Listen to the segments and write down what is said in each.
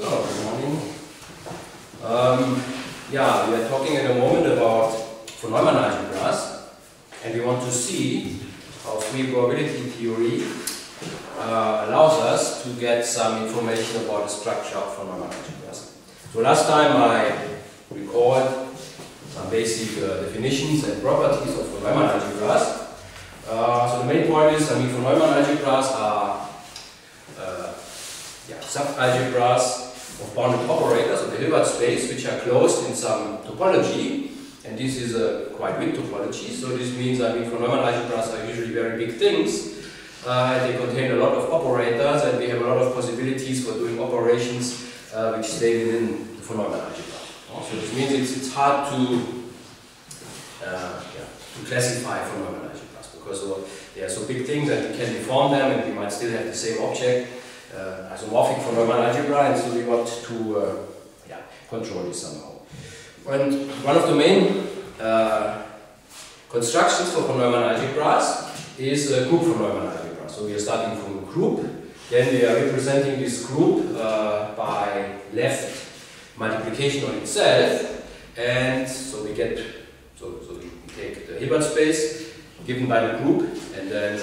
So, good morning. Um, yeah, we are talking in a moment about von Neumann algebras, and we want to see how free probability theory uh, allows us to get some information about the structure of von Neumann algebras. So last time I recalled some basic uh, definitions and properties of von Neumann algebras. Uh, so the main point is, I mean, von Neumann algebras are uh, yeah, subalgebras of bounded operators of the Hilbert space which are closed in some topology. And this is a quite big topology. So this means I mean von Neumann algebras are usually very big things. Uh, they contain a lot of operators and we have a lot of possibilities for doing operations uh, which stay within the von Neumann algebra. So this means it's, it's hard to, uh, yeah, to classify von Neumann algebras because they are so big things that we can deform them and we might still have the same object uh, isomorphic von Neumann algebra, and so we want to uh, yeah, control this somehow. And one of the main uh, constructions for von Neumann algebras is a group von Neumann algebra. So we are starting from a group, then we are representing this group uh, by left multiplication on itself, and so we get, so, so we take the Hilbert space given by the group, and then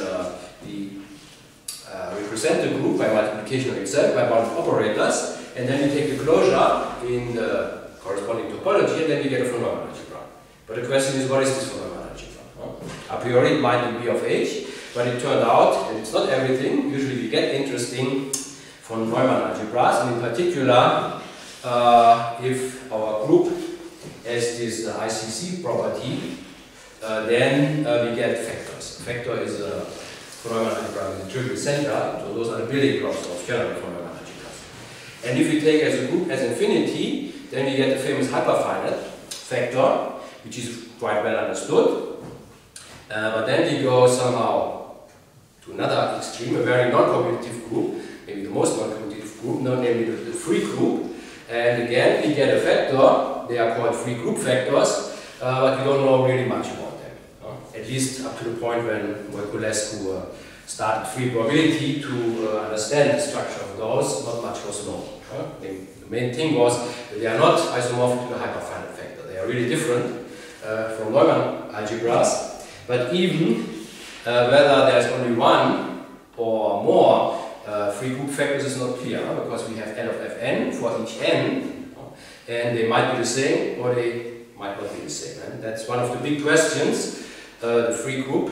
uh, uh, represent the group by multiplication of itself by bounded operators, and then you take the closure in the corresponding topology, and then you get a Neumann algebra. But the question is, what is this Neumann algebra? A priori, it might be of H, but it turned out, and it's not everything, usually we get interesting von Neumann algebras, and in particular, uh, if our group has this uh, ICC property, uh, then uh, we get factors. Factor is a algebra with a trivial center, so those are the building blocks of general Neumann algebras. And if we take as a group as infinity, then we get the famous hyperfinite factor, which is quite well understood. Uh, but then we go somehow to another extreme, a very non-commutative group, maybe the most non-commutative group, not namely the, free group. And again, we get a factor, they are called free group factors, uh, but we don't know really much about at least up to the point when Voiculescu uh, started free probability to uh, understand the structure of those, not much was known. Uh, the main thing was they are not isomorphic to the hyperfinite factor. They are really different uh, from Neumann algebras, but even uh, whether there's only one or more uh, free group factors is not clear, because we have L of fn for each n, and they might be the same or they might not be the same. That's one of the big questions uh, the free group,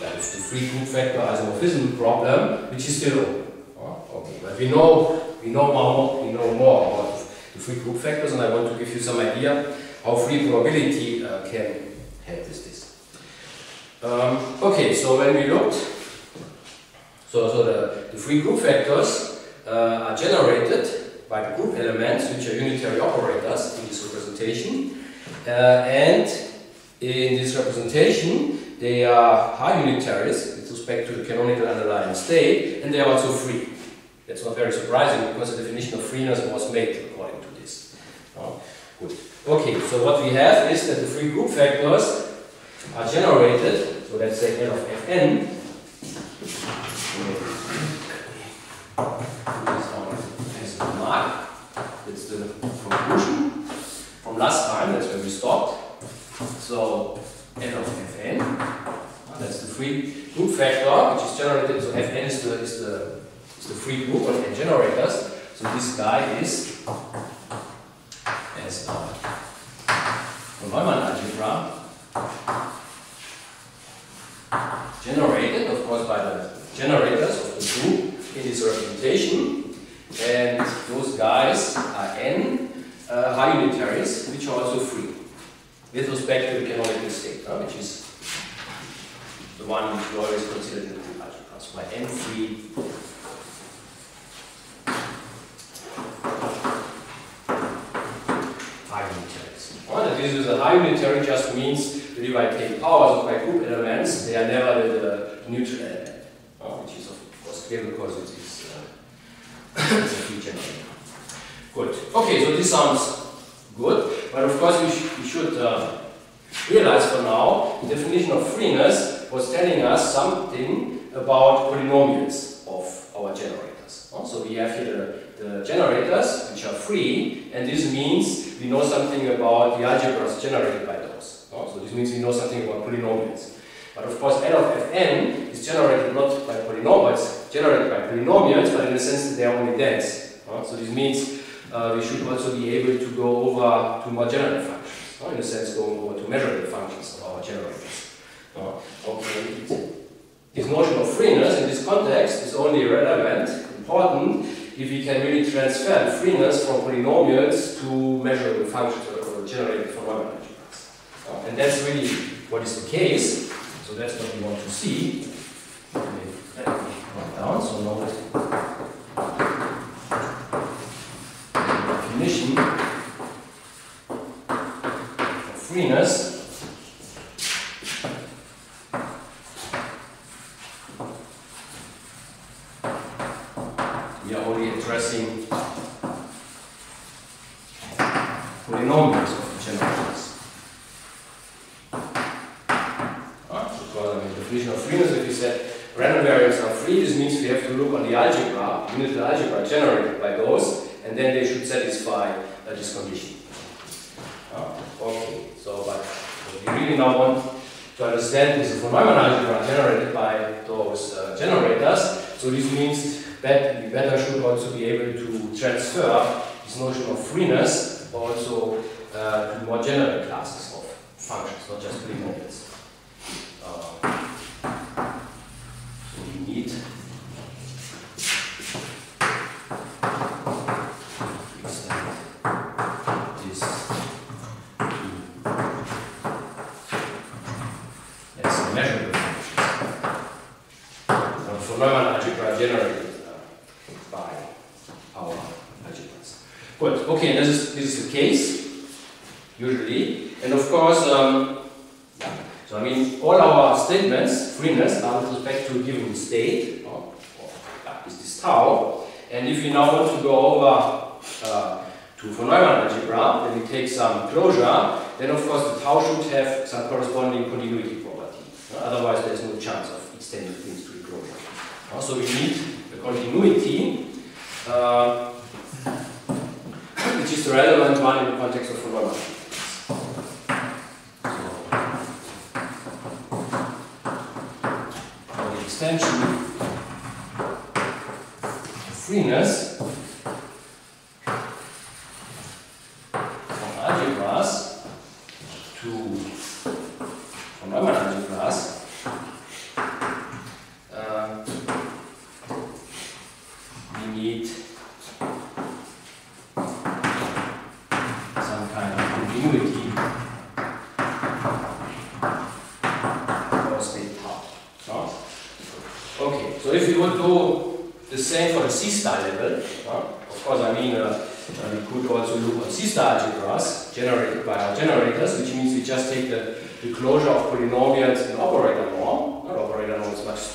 that is the free group factor isomorphism problem, which is still. Oh, okay, but we know we know more we know more about the free group factors, and I want to give you some idea how free probability uh, can help with this. Um, okay, so when we looked, so so the, the free group factors uh, are generated by the group elements, which are unitary operators in this representation, uh, and in this representation, they are Haar unitaries with respect to the canonical underlying state, and they are also free. That's not very surprising because the definition of freeness was made according to this. Oh, good. Okay, so what we have is that the free group factors are generated, so let's say L of fn, that's the conclusion from last time, that's where we stopped. So L of fn, that's the free group factor, which is generated. So fn is the is the is the free group of n generators. So this guy is as a von Neumann algebra generated, of course, by the generators of the group in this representation, and those guys are n uh, Haar unitaries, which are also free with respect to the canonical state, uh, which is the one which we always consider in the free Haar unitaries. Well, this is a Haar unitary just means that if I take powers of my group elements, they are never the, the neutral element, which is of course clear because it is uh, a free. Good. Okay, so this sounds good, but of course we, sh we should uh, realize for now the definition of freeness was telling us something about polynomials of our generators. So we have here the, the generators, which are free, and this means we know something about the algebras generated by those. So this means we know something about polynomials. But of course, L of Fn is generated not by polynomials, generated by polynomials, but in the sense that they are only dense. So this means uh, we should also be able to go over to more general functions, in a sense going over to measurable functions of our generators. Okay. This notion of freeness in this context is only relevant, important, if we can really transfer freeness from polynomials to measurable functions or generated other algebras. And that's really what is the case. So that's what we want to see. Down. So now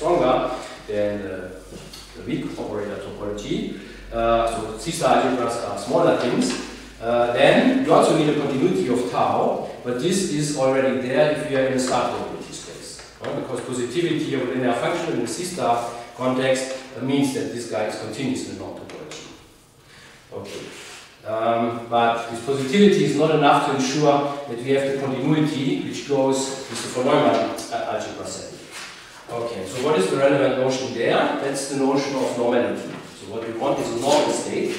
stronger than the, weak operator topology. Uh, so C-star algebras are smaller things. Uh, then you also need a continuity of tau, but this is already there if you are in a star probability space. Right? Because positivity of linear function in the C-star context uh, means that this guy is continuous in the norm topology. Okay. Um, but this positivity is not enough to ensure that we have the continuity which goes with the von Neumann algebra set. Okay, so what is the relevant notion there? That's the notion of normality. So what we want is a normal state.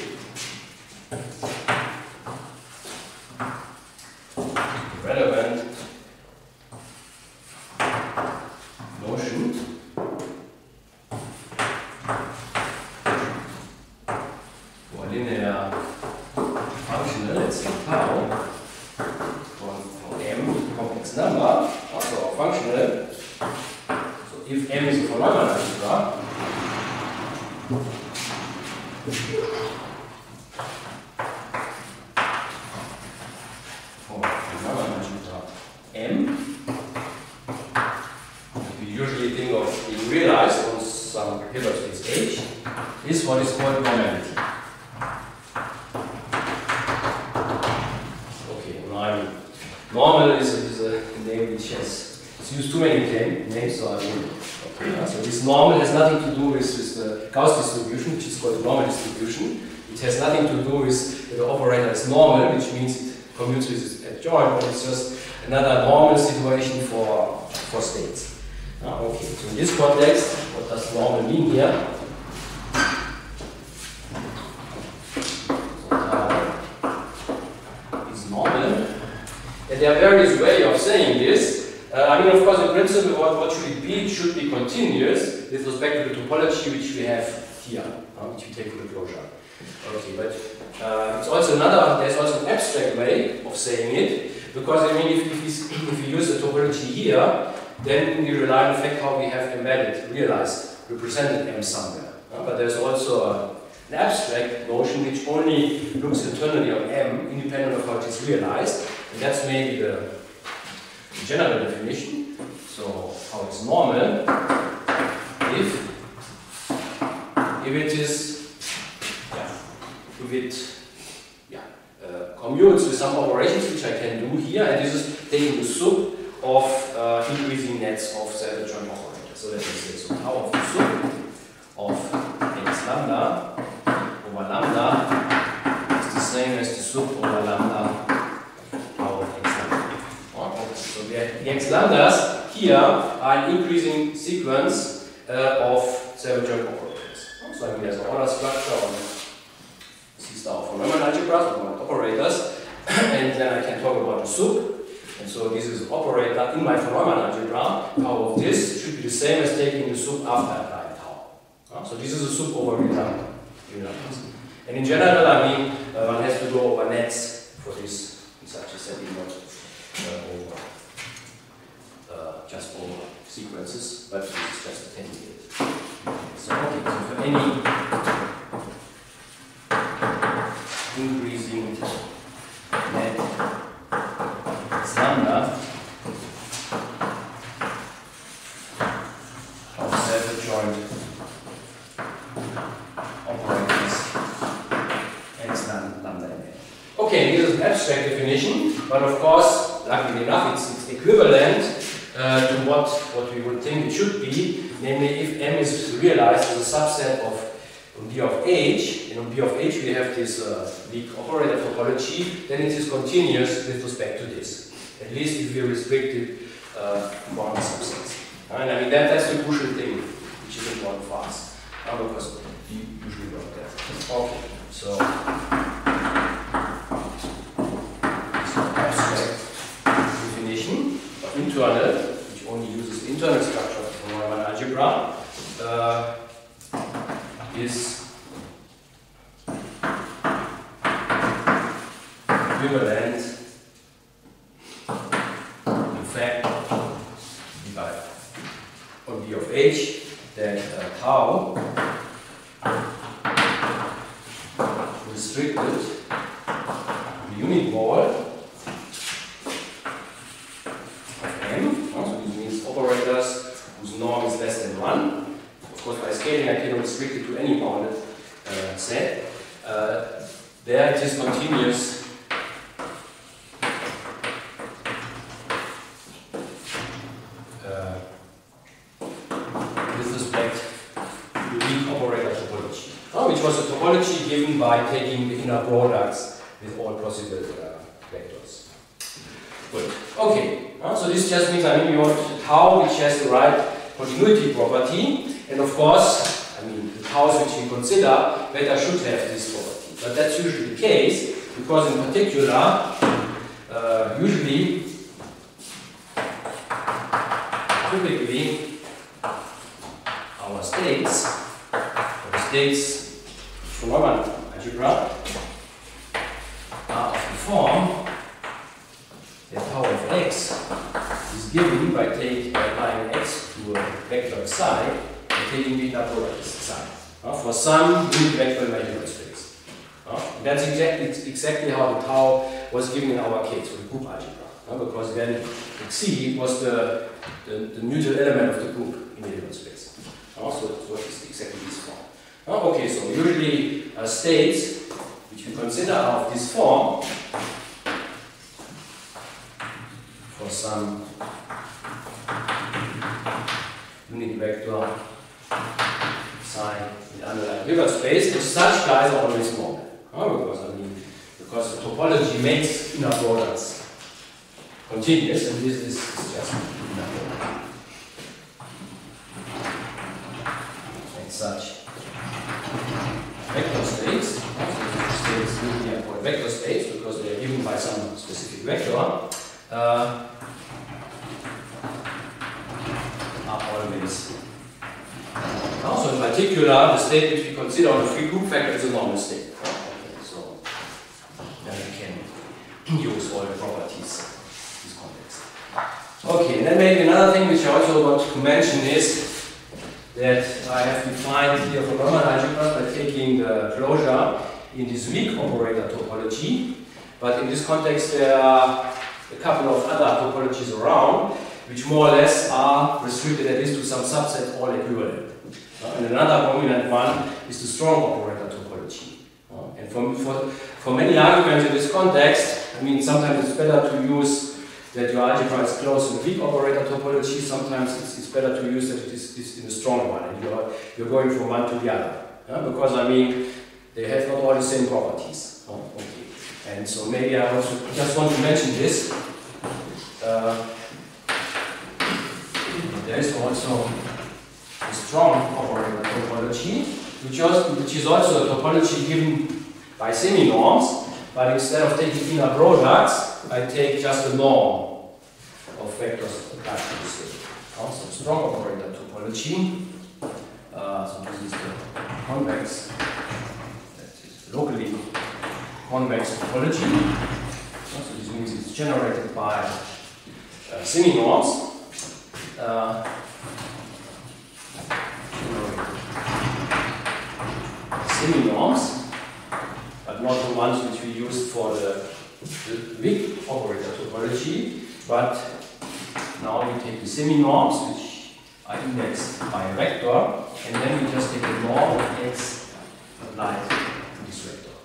Sub over lambda tau of x lambda. So the, the x lambdas here are an increasing sequence uh, of seven operators. So I mean there's an order structure on C star of Neumann algebras or operators, and then I can talk about the sup and so this is operator in my Neumann algebra. Tau of this should be the same as taking the sup after applying tau. So this is a sup over real. And in general, I mean, uh, one has to go over nets for this such a setting, not uh, over uh, just over sequences, but is just a technique. So okay, so for any increasing net lambda of self-adjoint operators x lambda n. Okay, this is an abstract definition, but of course, luckily enough, it's, it's equivalent uh, to what, what we would think it should be, namely if M is realized as a subset of on B of H, and on Of H we have this uh, weak operator topology, then it is continuous with respect to this at least if we're restricted uh, one subsets. And I mean, that, that's the crucial thing, which is important for us, uh, because you usually work there. Okay, so, definition of internal, which only uses internal structure of Neumann algebra, uh, is equivalent h that uh, tau restricted the unit ball of m, so means operators whose norm is less than 1. Of course, by scaling I cannot restrict it to any bounded uh, set. Uh, there it is by taking the inner products with all possible uh, vectors. Good. Okay, uh, so this just means I mean we want tau which has the right continuity property, and of course, I mean the taus which we consider beta should have this property. But that's usually the case because in particular, uh, usually, typically, our states, our states from Neumann algebra of the form power of x is given by taking by applying x to a vector psi and taking beta product psi uh, for some unit vector imaginary space. Uh, that's exactly exactly how the tau was given in our case for the group algebra. Uh, because then xi was the, the, the neutral element of the group in the Hilbert space. Uh, so, so it's exactly this form. Okay, so usually uh, states consider of this form for some unity vector psi in underlying Hilbert space, if such guys are always normal. Oh, because I mean, because the topology makes inner products continuous, and this is just inner product. And such vector states, states linear vector states because they are given by some specific vector, uh, are always also in particular, the state which we consider on a free group factor is a normal state. Okay, so then we can use all the properties in this context. Okay, and then maybe another thing which I also want to mention is that I have defined here von Neumann algebra by taking the closure in this weak operator topology. But in this context, there are a couple of other topologies around which more or less are restricted at least to some subset all equivalent. Uh, and another prominent one is the strong operator topology. Uh, and for, for, for many arguments in this context, I mean, sometimes it's better to use that your algebra is close in the weak operator topology, sometimes it's, it's better to use that it is, is in the strong one, and you're, you're going from one to the other. Uh, because, I mean, they have not all the same properties. Oh, okay. And so maybe I just want to mention this. Uh, there is also a strong operator topology, which, also, which is also a topology given by semi-norms, but instead of taking inner products, I take just a norm of vectors attached to the state. Also strong operator topology. Uh, so this is the convex, locally convex topology. So this means it's generated by uh, semi-norms. Uh, semi-norms, but not the ones which we used for the, the weak operator topology, but now we take the semi-norms, which are indexed by a vector, and then we just take the norm of x applied this vector.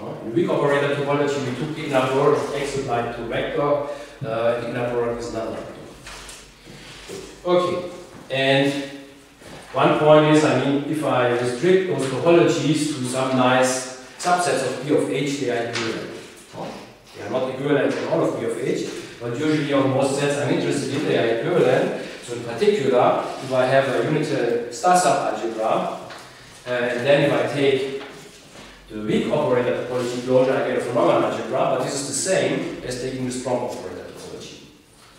Uh, in weak operator topology, we took the inner of x applied to vector, uh, the inner is another vector. Okay, and one point is, I mean, if I restrict those topologies to some nice subsets of B of H, they are equivalent. They are not equivalent in all of B of H, but usually on most sets I'm interested in, they are equivalent. So in particular, if I have a unitary star subalgebra, uh, and then if I take the weak operator topology closure, I get a von Neumann algebra, but this is the same as taking the strong operator topology,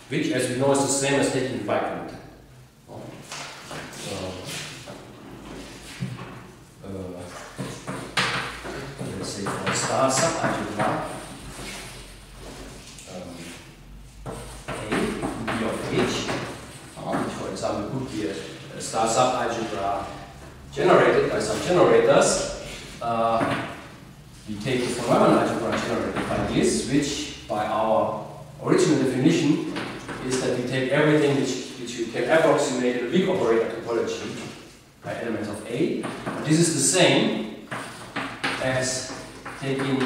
which, as we know, is the same as taking the bicommutant. So, uh, let's say for star subalgebra, um, A B of H, uh, which for example could be a, a star subalgebra generated by some generators. Uh, we take the von Neumann algebra by this, which by our original definition is that we take everything which, which we can approximate a weak operator topology by elements of A. This is the same as taking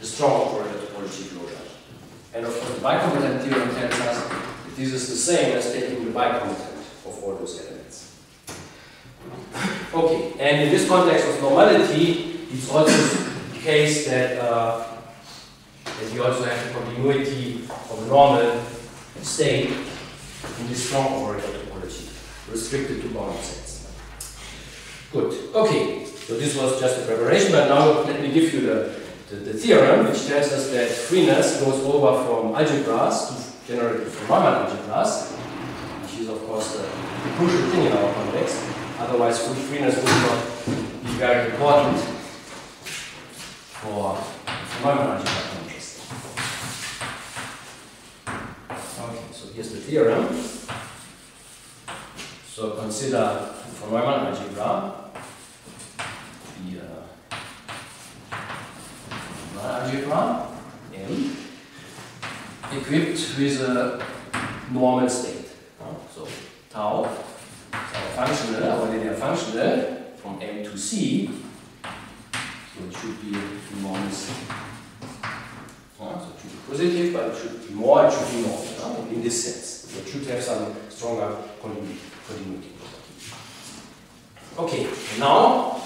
the strong operator topology closure. And of course, the bicommutant theorem tells us that this is the same as taking the bicommutant of all those elements. Okay, and in this context of normality, it's also the case that, uh, that we also have the continuity of a normal state in this strong operator topology, restricted to bounded sets. Good. Okay, so this was just a preparation, but now let me give you the, the, the theorem which tells us that freeness goes over from algebras to generate von Neumann algebras, which is of course the crucial thing in our context. Otherwise, freeness would not be very important for algebra context. Okay, so here's the theorem. So consider von Neumann algebra the uh, algebra M equipped with a normal state. So tau our functional, our linear functional from M to C. So it should be. Uh, so it should be positive, but it should be more, it should be more, no? in this sense. So it should have some stronger continuity. Okay, now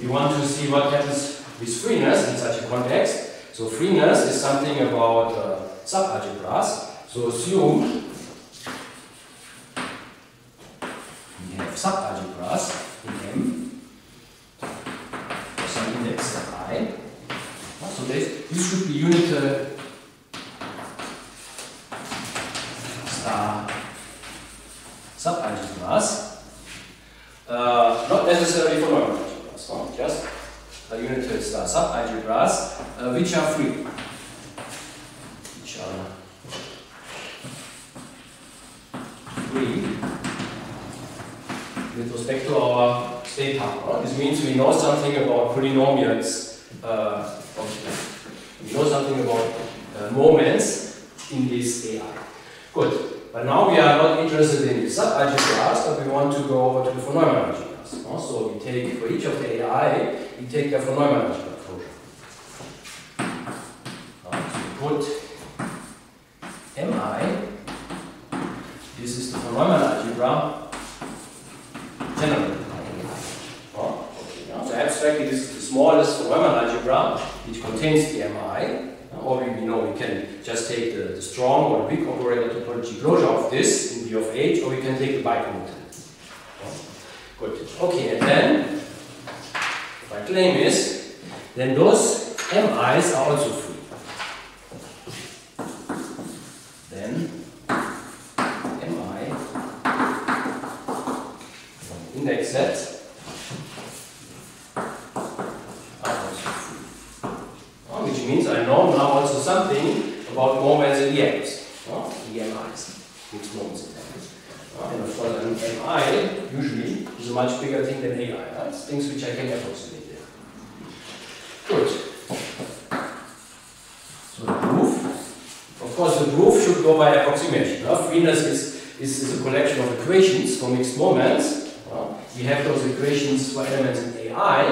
we want to see what happens with freeness in such a context. So freeness is something about uh, subalgebras. So assume subalgebras in M, some index i. So this, this should be unit star subalgebras. Uh, not necessarily for normal algebras, just a unit star subalgebras uh, which are free. Which are free with respect to our state power. This means we know something about polynomials. Uh, we know something about uh, moments in this AI. Good. But now we are not interested in the subalgebras, but we want to go over to the von Neumann algebras. So we take, for each of the AI, we take the von Neumann algebra closure. So we put Mi, this is the von Neumann algebra, generally. Oh, So abstractly, this is the smallest von Neumann algebra, which contains the Mi or we, know we can just take the, the strong or weak operator topology closure of this in B of H, or we can take the bicommutant. Oh, good. Okay, and then my claim is then those MIs are also free. Then MI index set ah, ah, means I know now also something about moments the atoms, no? EMIs, mixed moments in atoms. Ah, and of course, an MI usually is a much bigger thing than AI. Right? Things which I can approximate there. Good. So the proof. Of course, the proof should go by approximation. No? Is, is, is a collection of equations for mixed moments. We have those equations for elements in AI,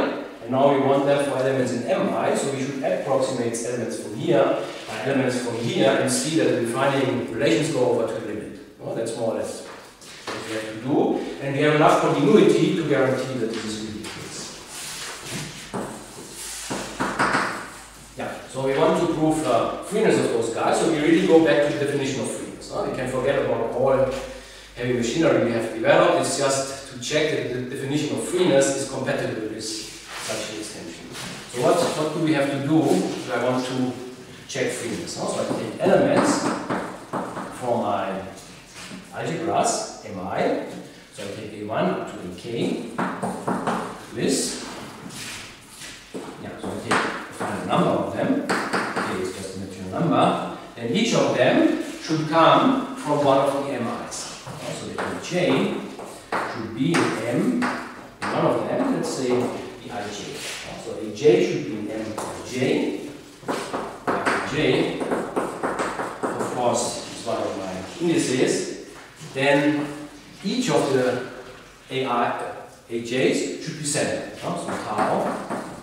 and now we want them for elements in Mi, so we should approximate elements from here by elements from here and see that the defining relations go over to the limit. Well, that's more or less what we have to do. And we have enough continuity to guarantee that this is really the case. Yeah, so we want to prove uh, freeness of those guys, so we really go back to the definition of freeness. No? We can forget about all heavy machinery we have developed, it's just to check that the definition of freeness is compatible with such an extension. So what, what do we have to do if I want to check freeness? So I take elements from my algebras, Mi. So I take A1 up to AK. This. Yeah, so I take a a number of them. K is just a natural number. And each of them should come from one of the MIs. So the J should be an M, one of them, let's say ij. So a j should be an mj. j, of course, is one of my indices. Then each of the AI, aj's should be centered. So tau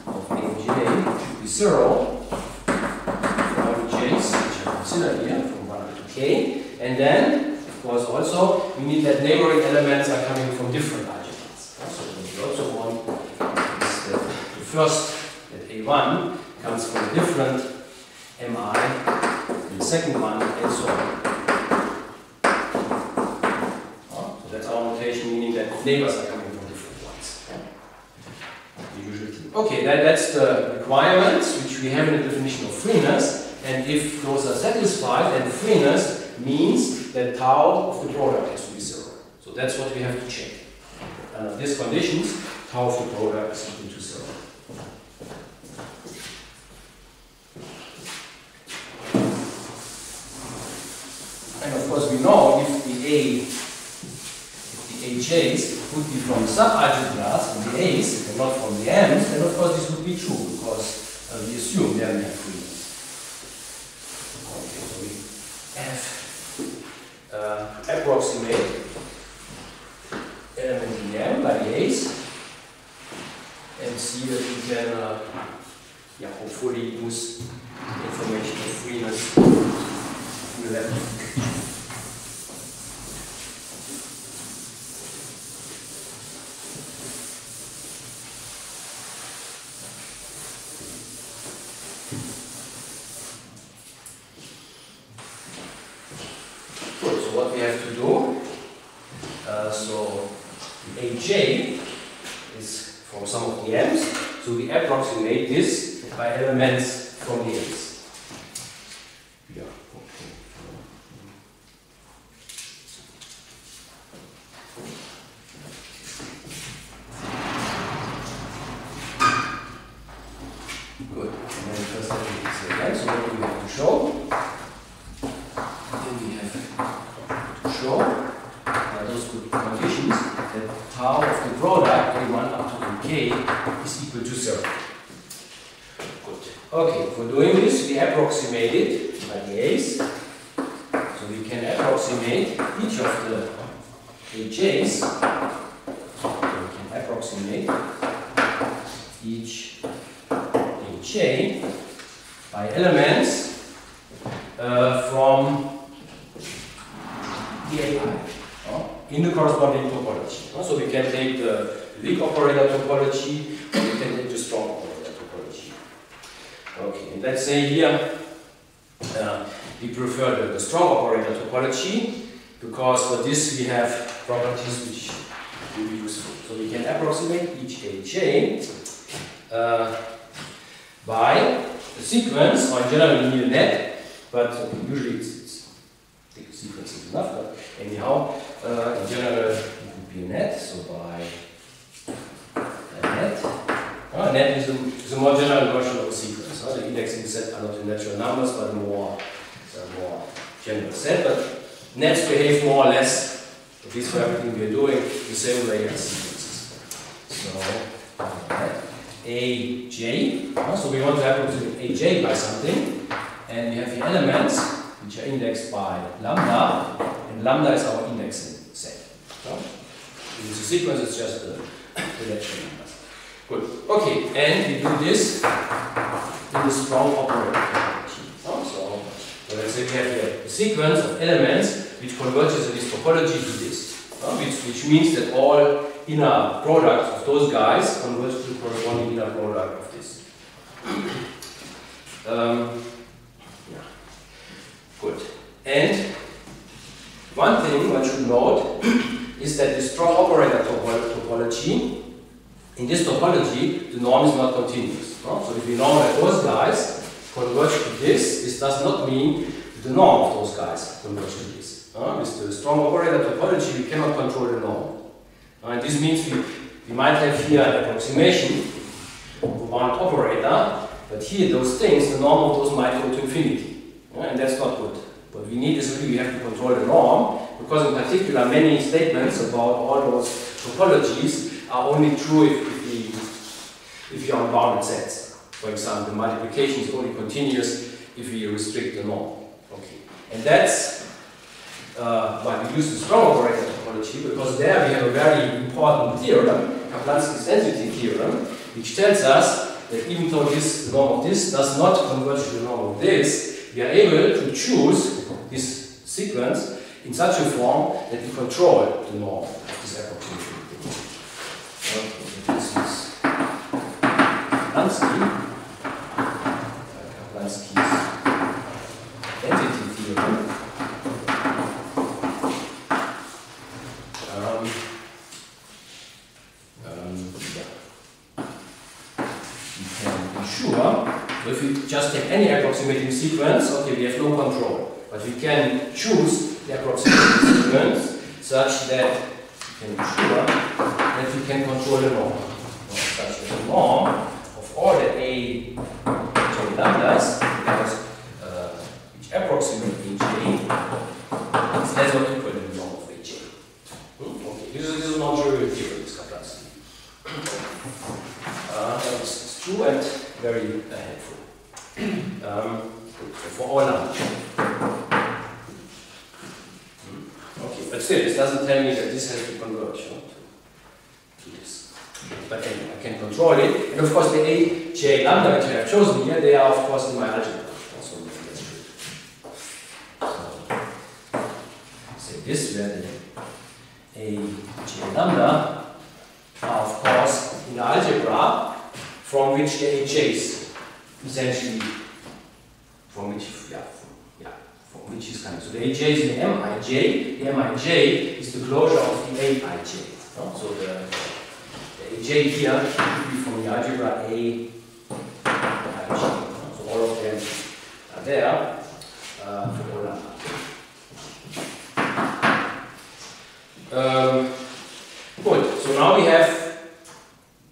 of aj should be zero for all j's which I consider here from 1 to k. And then, of course, also we need that neighboring elements are coming from different algebras. So we also want first that A1 comes from a different MI, the second one, and so on. So that's our notation, meaning that neighbors are coming from different ones. The. Okay, that, that's the requirements which we have in the definition of freeness, and if those are satisfied, then freeness means that tau of the product has to be zero. So that's what we have to check. Under these conditions, tau of the product is equal to zero. And of course we know if the A, if the HAs would be from subalgebras the A's and not from the M's, then of course this would be true because uh, we assume we have freeness. Okay, so we have uh, approximate element dm by the a's and see that we can, uh, yeah, hopefully use information of freeness in the left. approximated all those topologies are only true if, if, if you are on bounded sets. For example, the multiplication is only continuous if we restrict the norm. Okay. And that's uh, why we use the strong operator topology, because there we have a very important theorem, Kaplansky's density theorem, which tells us that even though this norm of this does not converge to the norm of this, we are able to choose this sequence in such a form that we control the norm. Kaplansky, Kaplansky's entity theorem. Um, um, yeah. You can be sure, if you just take any approximating sequence, okay, we have no control, but we can choose the approximating sequence such that you can be sure that we can control the norm. Such that the norm J lambdas, because uh, which approximately J is less than equal to the norm of AJ. Hmm? Okay, this is, this is not true theory, this complexity. uh, it's true and very uh, helpful. um, so for our language. Hmm? Okay, but still, this doesn't tell me that this has to converge huh, to, to this but I can control it. And of course, the AJ lambda which I have chosen here, they are of course in my algebra. Also, that's true. So this where the A J lambda are of course in algebra from which the AJs essentially from which yeah from, yeah from which is coming. So the AJ is the MIJ. The MIJ is the closure of the AIJ. No? So the J here should be from the algebra A. So all of them are there uh, all um, Good. So now we have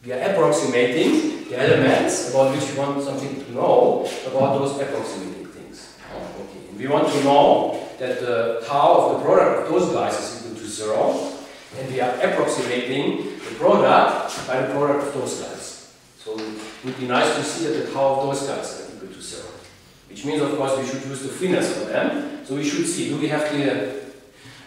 we are approximating the elements about which we want something to know about those approximating things. Okay. And we want to know that the tau of the product of those guys is equal to zero, and we are approximating the product by the product of those guys. So it would be nice to see that the tau of those guys are equal to zero. Which means, of course, we should use the freeness for them. So we should see, do we have the,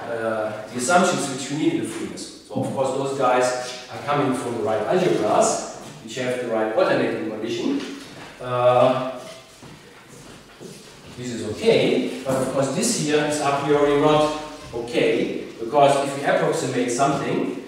uh, the assumptions which we need in the freeness? So of course, those guys are coming from the right algebras, which have the right alternating condition. Uh, this is okay, but of course this here is a priori not okay, because if we approximate something,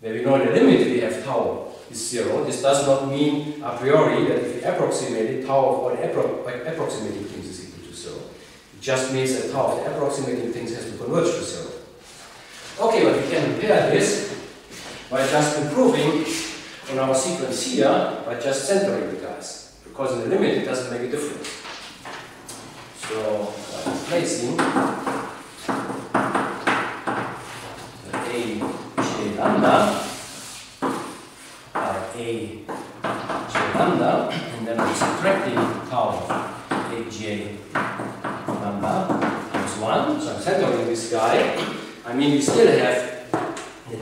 where we know the limit we have tau is zero, this does not mean a priori that if we approximate it, tau of all appro approximating things is equal to zero. It just means that tau of the approximating things has to converge to zero. Okay, but we can repair this by just improving on our sequence here by just centering the guys. Because in the limit it doesn't make a difference. So by replacing lambda by a lambda, and then I'm subtracting tau aj lambda times 1. So I'm centering this guy. I mean, we still have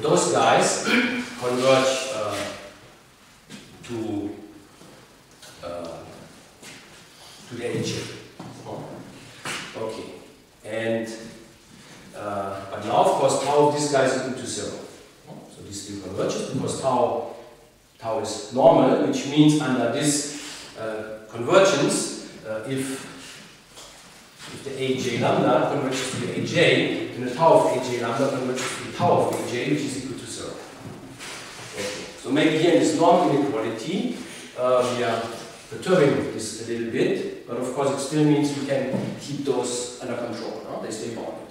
those guys converge uh, to uh, to the aj. Oh. Okay, and uh, but now, of course, tau of this guy is equal to zero still converges because tau, tau is normal, which means under this uh, convergence, uh, if, if the aj lambda converges to the aj, then the tau of aj lambda converges to the tau of aj, which is equal to zero. Okay. So maybe here in this norm inequality, uh, we are perturbing this a little bit, but of course it still means we can keep those under control. No? They stay bounded.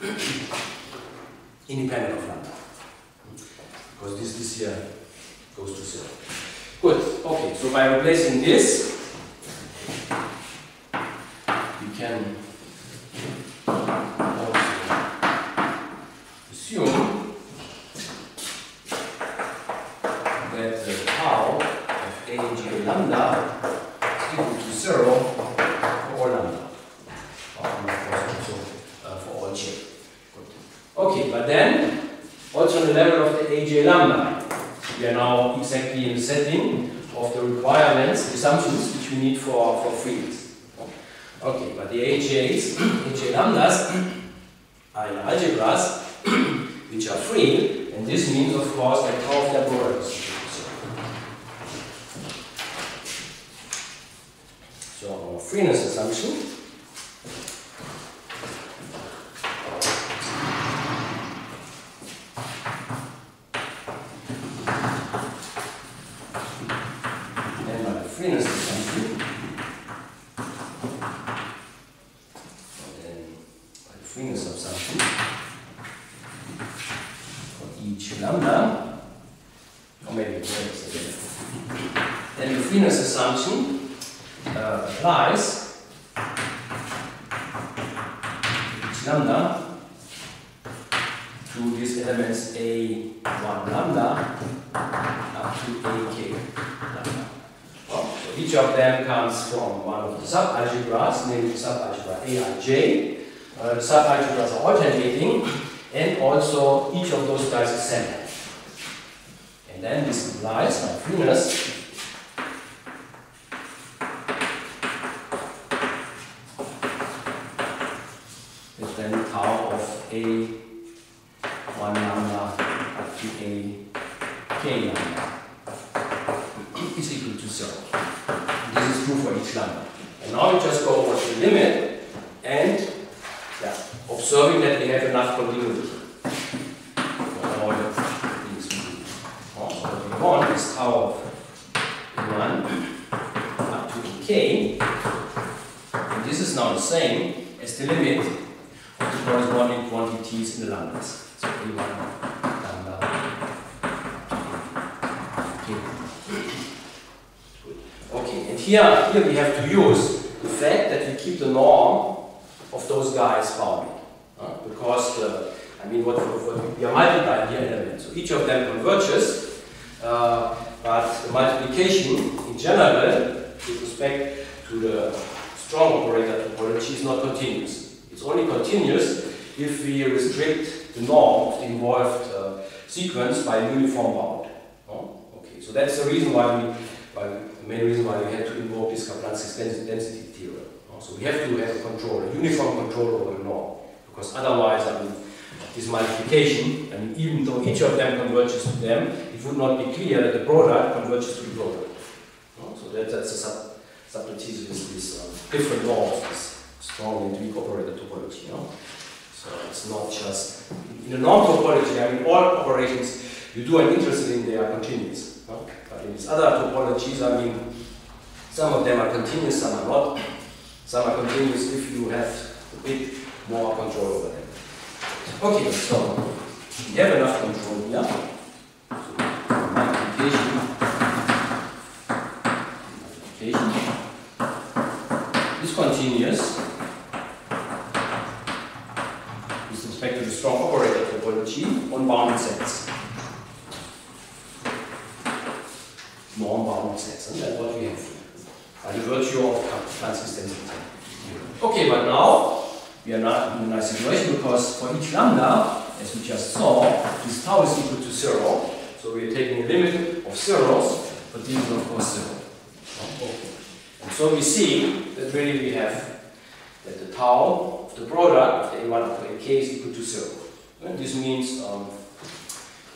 Independent of lambda because this, this here goes to zero. Good, okay, so by replacing this, we can also assume that the tau of a lambda is equal to zero for all lambda. Also uh, for all j. Good. Okay, but then also on the level of the AJ lambda. We are now exactly in the setting of the requirements, assumptions which we need for, for freeness. Okay, but the AJs, AJ lambdas, are in algebras which are free, and this means, of course, that of their is So our freeness assumption lambda, or maybe this again. Then the freeness assumption uh, applies each lambda to these elements a1 lambda up to ak lambda. Well, so each of them comes from one of the subalgebras, namely subalgebra aij. Uh, subalgebras are alternating and also each of those guys is center. And then this implies my fingers, respect to the strong operator topology on bounded sets. Non-bounded sets, and that's what we have. By the virtue of Kaplansky's. Okay, but now we are not in a nice situation because for each lambda, as we just saw, this tau is equal to zero. So we are taking a limit of zeros, but this is of course zero. Okay. And so we see that really we have that the tau of the product of the A1 of is equal to zero. And this means um,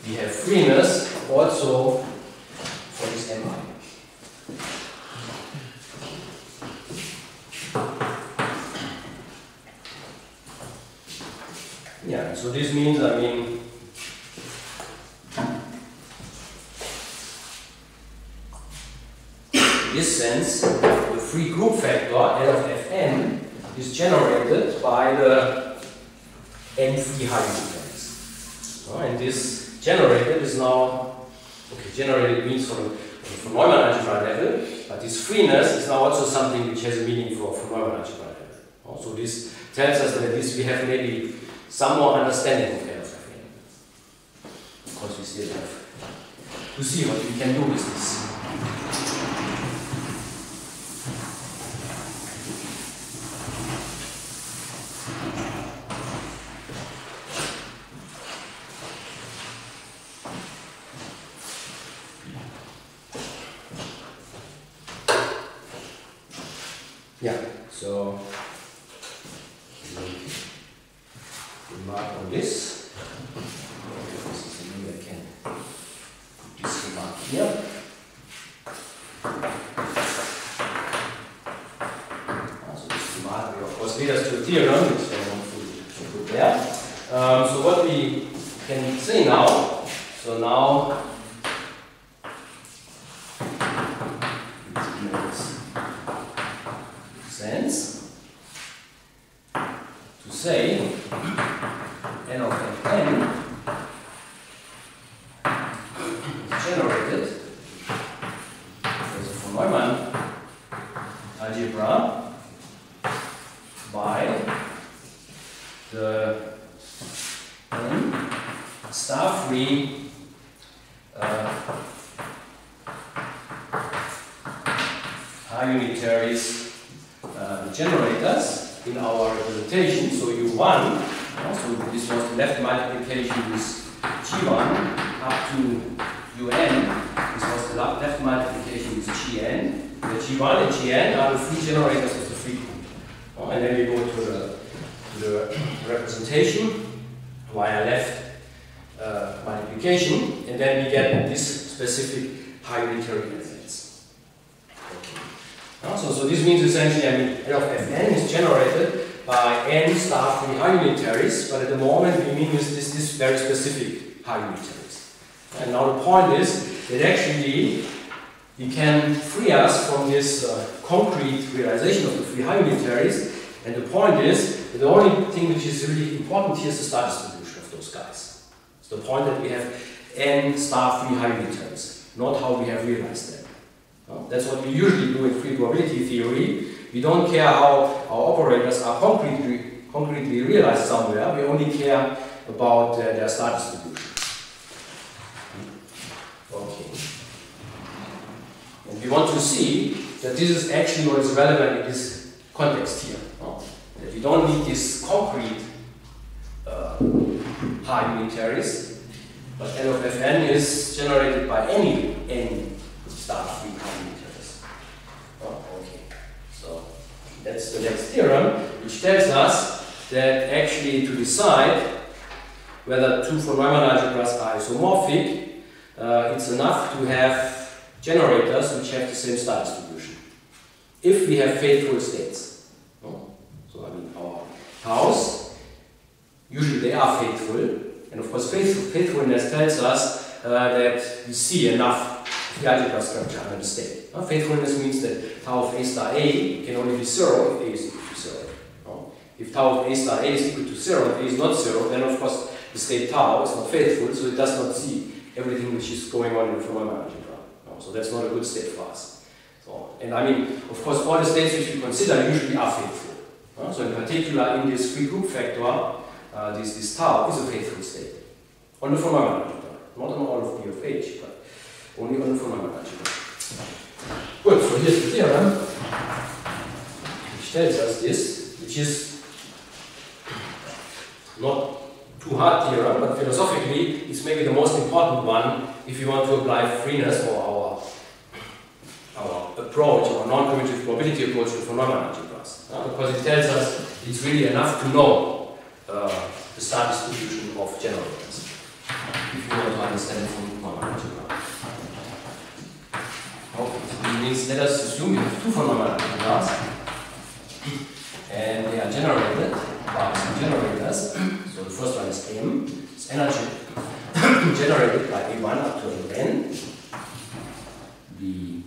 we have freeness also for this MI. Yeah, so this means, I mean, in this sense, the free group factor L of Fn is generated by the hydrogens. And this generated is now, okay, generated means the, von Neumann algebra level, but this freeness is now also something which has a meaning for, von Neumann algebra level. Oh, So this tells us that at least we have maybe some more understanding of. Of course, we still have to see what we can do with this. Yeah, so remark on this. This is a new I can put this remark here. Also this remark will of course lead us to a theorem, which I want to put there. Um, so what we can say now, so now it makes sense to say n of n is generated as a von Neumann algebra by the n star free uh, Haar unitaries uh, the generators in our representation. So U1, uh, so this was the left multiplication with G1 up UN. This was the left multiplication with Gn. The G1 and Gn are the free generators of the free group. Uh, and then we go to the, to the representation via left uh, multiplication, and then we get this specific unitary methods. so this means essentially, I mean, L of Fn is generated by n star free Haar unitaries, but at the moment we mean this, this, this very specific Haar unitaries. And now the point is that actually we can free us from this uh, concrete realization of the free Haar unitaries, and the point is that the only thing which is really important here is the star distribution of those guys. It's the point that we have n star free Haar unitaries, not how we have realized them. That's what we usually do in free probability theory. We don't care how our operators are concretely, concretely realized somewhere, we only care about uh, their star distribution. Okay. And we want to see that this is actually what is relevant in this context here. That we don't need these concrete uh, Haar unitaries, but L of Fn is generated by any n star free Haar unitaries. So That's the next theorem, which tells us that actually to decide whether two von Neumann algebras are isomorphic, uh, it's enough to have generators which have the same star distribution. If we have faithful states. No? So I mean our house, usually they are faithful, and of course faithful, faithfulness tells us uh, that we see enough the algebra structure under the state. Uh, faithfulness means that tau of A star A can only be zero if A is equal to zero. Uh, if tau of A star A is equal to zero, if A is not zero, then of course the state tau is not faithful, so it does not see everything which is going on in the von Neumann algebra. Uh, so that's not a good state for us. So, and I mean, of course, all the states which we consider usually are faithful. Uh, so in particular, in this free group factor, uh, this, this tau is a faithful state on the von Neumann algebra, not on all of B of H, but only on fundamental Good, so here's the theorem, which tells us this, which is not too hard theorem, but philosophically it's maybe the most important one if you want to apply freeness or our, our approach, our non-commutative probability approach to Neumann algebras. Uh, because it tells us it's really enough to know uh, the star distribution of generators if you want to understand Neumann algebra. means let us assume we have two fundamental class and they are generated some generators. So the first one is M, it's energy generated by A1 up to N. The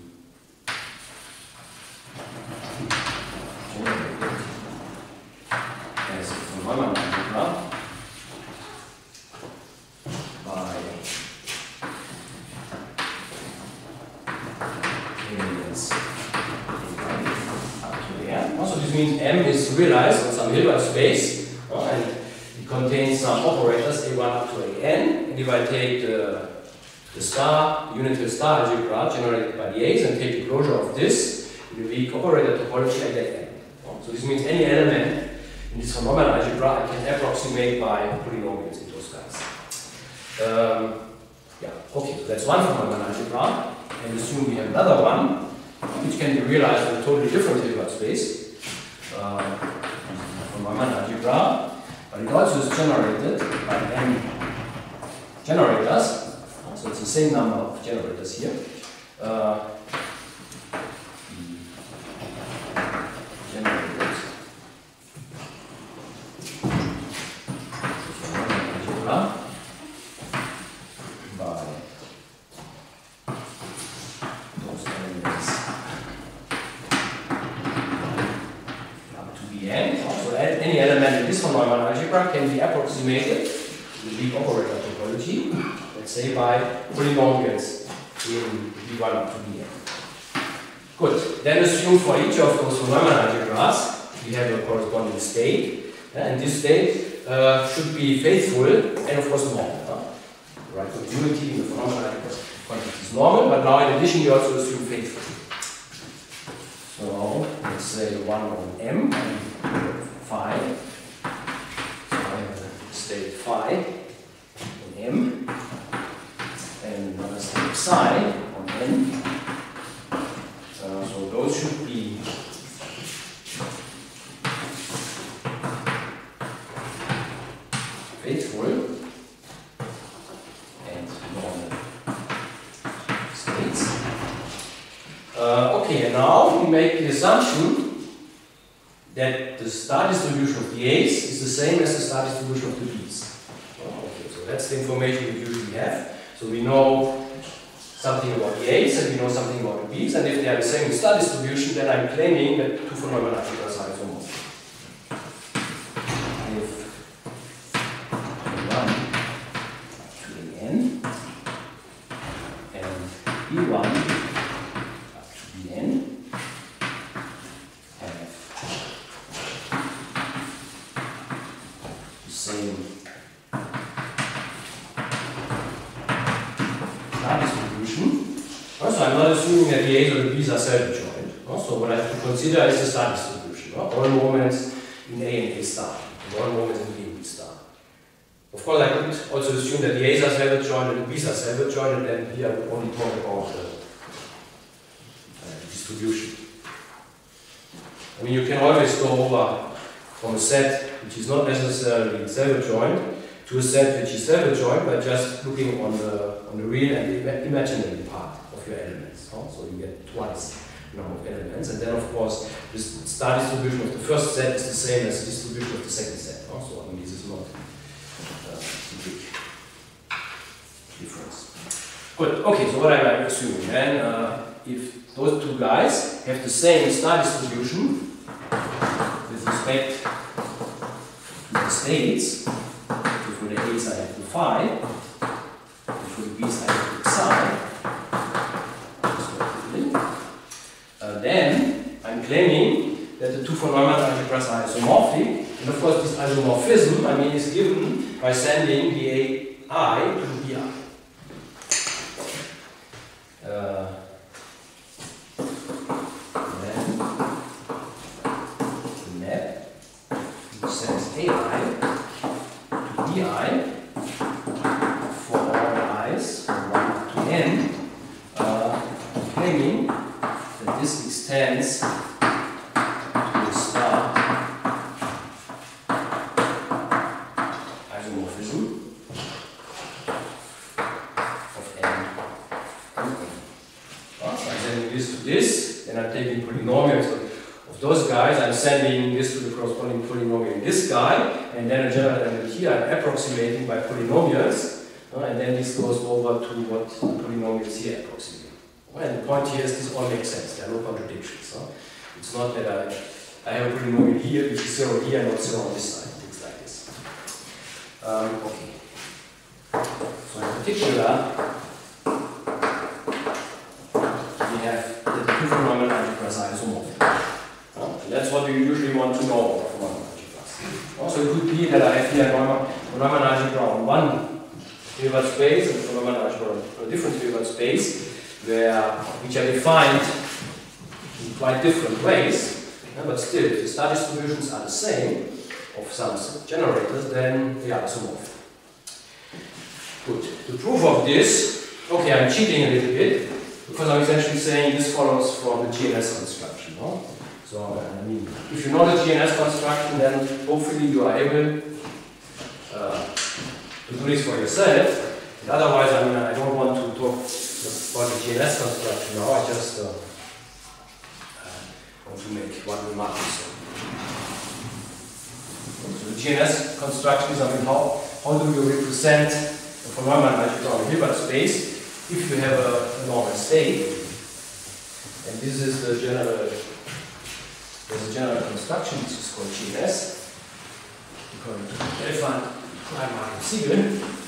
assuming that the A's or the B's are self-adjoint. So what I have to consider is the star distribution. All moments in A and A star, and all moments in B and B star. Of course, I could also assume that the A's are self-adjoint and the B's are self-adjoint, and then here I would only talk about the uh, distribution. I mean, you can always go over from a set which is not necessarily self-adjoint to a set which is self-adjoint by just looking on the on the real and imaginary part of your elements. So you get twice the number of elements, and then of course the star distribution of the first set is the same as the distribution of the second set. no? So I mean, this is not uh, a big difference. Good. Okay. So what am I assuming then? Uh, if those two guys have the same star distribution with respect to the states, so for the A's I have the phi, and for the B's I have the psi, uh, then I'm claiming that the two algebras are isomorphic, and of course this isomorphism, I mean, is given by sending the AI to the BI. Uh, then the map sends AI to BI for all i's from 1 to n, uh, claiming that extends to isomorphism. Of n. And n. I'm sending this to this, then I'm taking polynomials of those guys, I'm sending this to the corresponding polynomial in this guy, and then a general element here, I'm approximating by polynomials, uh, and then this goes over to what the polynomials here approximate. Well, and the point here is this all makes sense, there are no contradictions. It's not that I, I have a polynomial here, which is zero here, not zero on this side, things like this. Um, okay. So in particular, we have the Neumann algebras are isomorphic. And that's what you usually want to know about Neumann algebras. Also, it could be that I have here Neumann, algebra on one Hilbert space and Neumann algebra on a different Hilbert space, where which are defined in quite different ways. uh, but still, if the star distributions are the same of some generators, then they are isomorphic. Good. The proof of this, okay, I'm cheating a little bit because I'm essentially saying this follows from the GNS construction. No? So, I mean, if you know the GNS construction, then hopefully you are able uh, to do this for yourself. And otherwise, I mean, I don't want to talk about the GNS construction now. I just uh, uh, want to make one remark. So, so the GNS construction is, I mean, how, how do you represent Neumann algebra on a Hilbert space if you have a, a normal state? And this is the general there's a general construction, which is called GNS, according to Gelfand, Naimark, and Segal.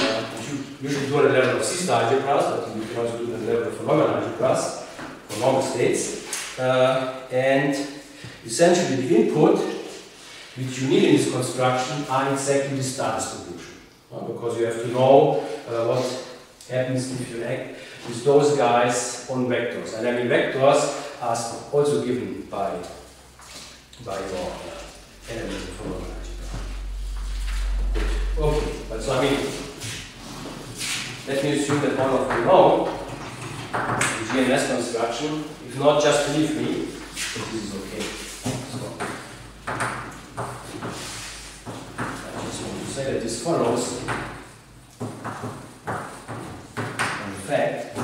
Uh, you usually do at the level of C-star algebras, but you can also do it at the level of Neumann algebras for normal states. Uh, and essentially the input which you need in this construction are exactly the star distribution. Uh, because you have to know uh, what happens if you act with those guys on vectors. And I mean vectors are also given by, by your uh, element from algebra. Good. Okay, but so I mean, let me assume that one of you know the GNS construction. If not, just believe me that this is okay. So, I just want to say that this follows In fact,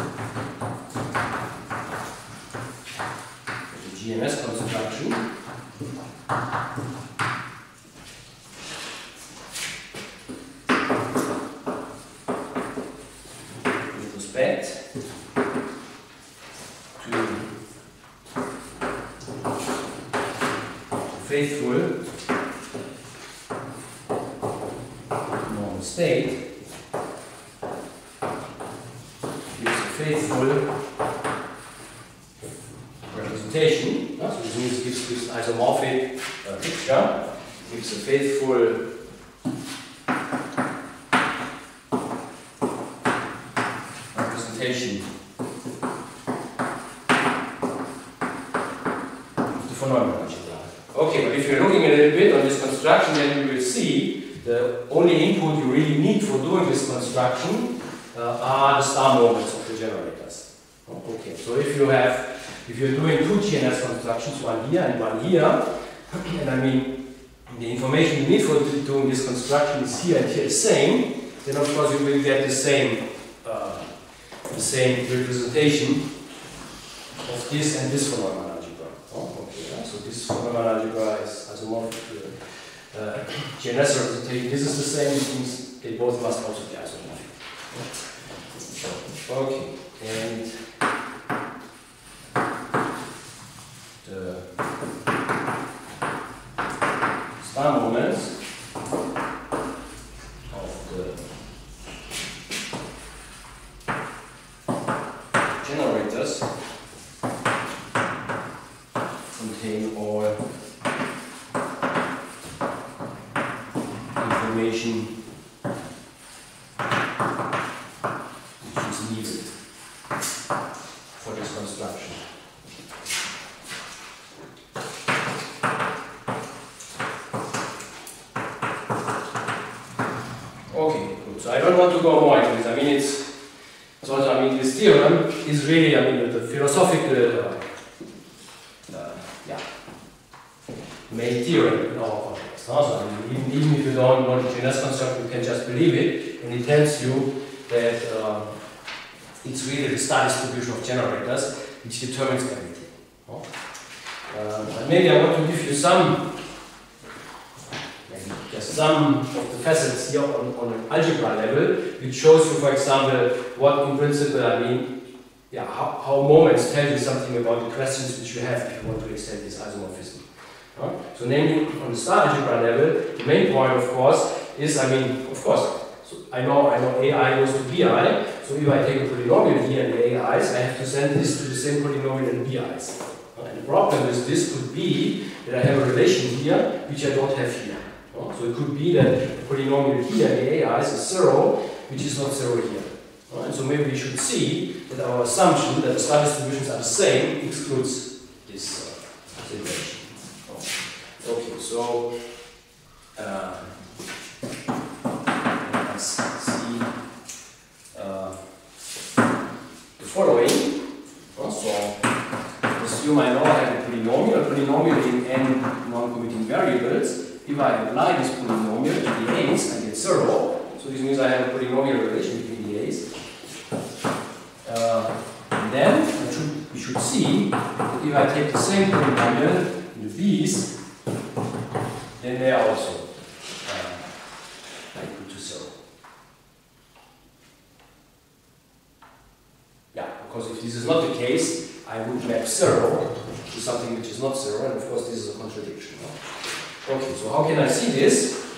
the GNS construction. Faithful. Normal state. Gives a faithful representation. So this means gives this isomorphic uh, picture, gives a faithful little bit on this construction, then you will see the only input you really need for doing this construction uh, are the star moments of the generators. Okay, so if you have if you're doing two GNS constructions, one here and one here, and I mean, the information you need for doing this construction is here and here the same, then of course you will get the same, uh, the same representation of this and this von Neumann algebra. Oh, okay, Neumann algebra is isomorphic uh, GNS representation. This is the same, it means they both must also be isomorphic. Okay, and the star moments of the generators contain all information which is needed for this construction. Okay, good. So I don't want to go more into this. I mean, it's, it's also, I mean, this theorem is really, I mean, the philosophical, uh, uh, yeah, main theorem in our context. No? So, I mean, even, even if you don't want to GNS construct, you can just believe it, and it tells you that um, it's really the star distribution of generators which determines everything. Um, but maybe I want to give you some maybe just some of the facets here on, on an algebra level, which shows you, for example, what in principle, I mean, yeah, how, how moments tell you something about the questions which you have if you want to extend this isomorphism. Right? So namely, on the star algebra level, the main point, of course, is, I mean, of course, so I know I know AI goes to BI, so if I take a polynomial here in AIs, I have to send this to the same polynomial in BIs. And the problem is this could be that I have a relation here which I don't have here. So it could be that the polynomial here in AIs is zero, which is not zero here. And so maybe we should see that our assumption that the star distributions are the same excludes this uh, situation. Okay, so uh, let's see uh, the following. So assume I now have a polynomial, a polynomial in n non-commuting variables. If I apply this polynomial to the a's, I get zero. So this means I have a polynomial relation between the a's. Uh, and then should, we should see that if I take the same polynomial in the b's, then they are also uh, equal to zero. Yeah, because if this is not the case, I would map zero to something which is not zero, and of course this is a contradiction. Okay, so how can I see this?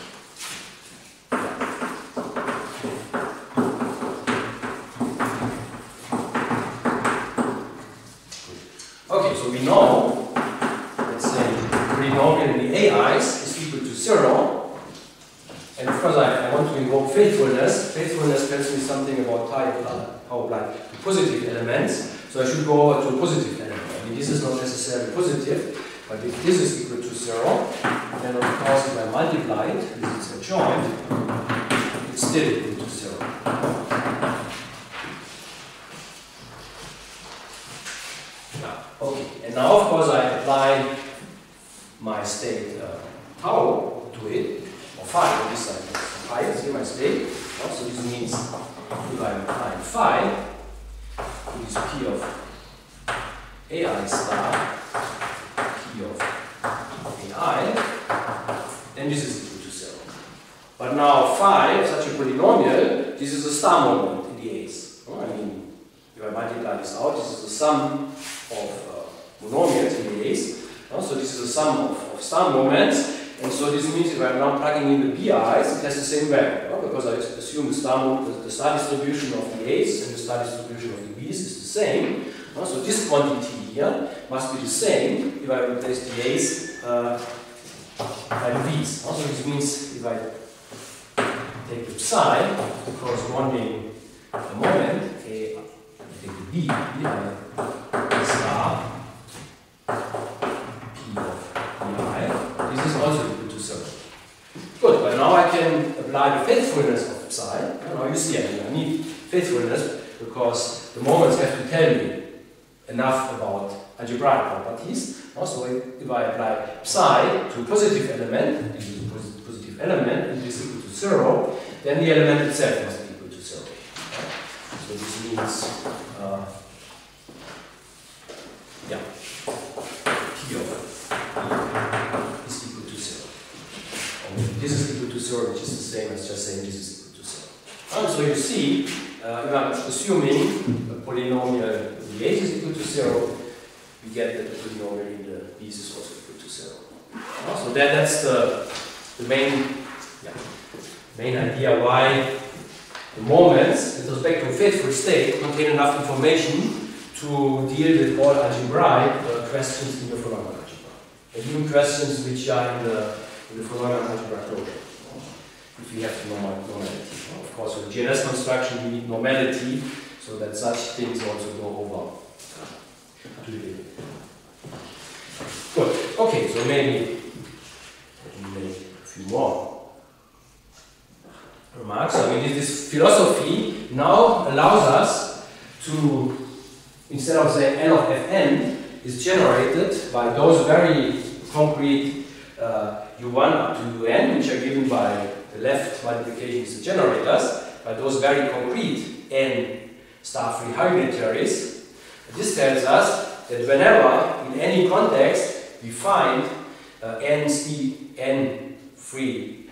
Should go over to a positive element. I mean, this is not necessarily positive, but if this is star, the, the distribution of the A's and the star distribution of the B's is the same. so this quantity here must be the same if I replace the A's uh, by the B's. Also, this means if I take the psi corresponding the moment, A, I take the B, B star P of Bi, this is also equal to 0. Good, but now I can apply the faithfulness of psi. Now you see, I, mean, I need faithfulness because the moments have to tell me enough about algebraic properties. Also, if I apply psi to a positive element, this is a positive element, and this is equal to 0, then the element itself must be equal to 0. So this means, uh, yeah, P is equal to 0. And this is equal to 0, which is the same as just saying this is equal to 0. And so you see, uh, assuming a polynomial the is equal to 0, we get that the polynomial in the b's is also equal to 0. So that, that's the, the main, yeah, main idea why the moments, with respect to faithful state, contain enough information to deal with all algebraic uh, questions in the Neumann algebra. And even questions which are in the, in the Neumann algebra closure. If we have normal, normality. Of course, with GNS construction, we need normality so that such things also go over Good. Okay, so maybe a few more remarks. I mean, this philosophy now allows us to, instead of saying L of Fn is generated by those very concrete uh, u1 up to un, which are given by the left multiplications the generators, by those very concrete n star-free unitaries. This tells us that whenever, in any context, we find uh, n, n free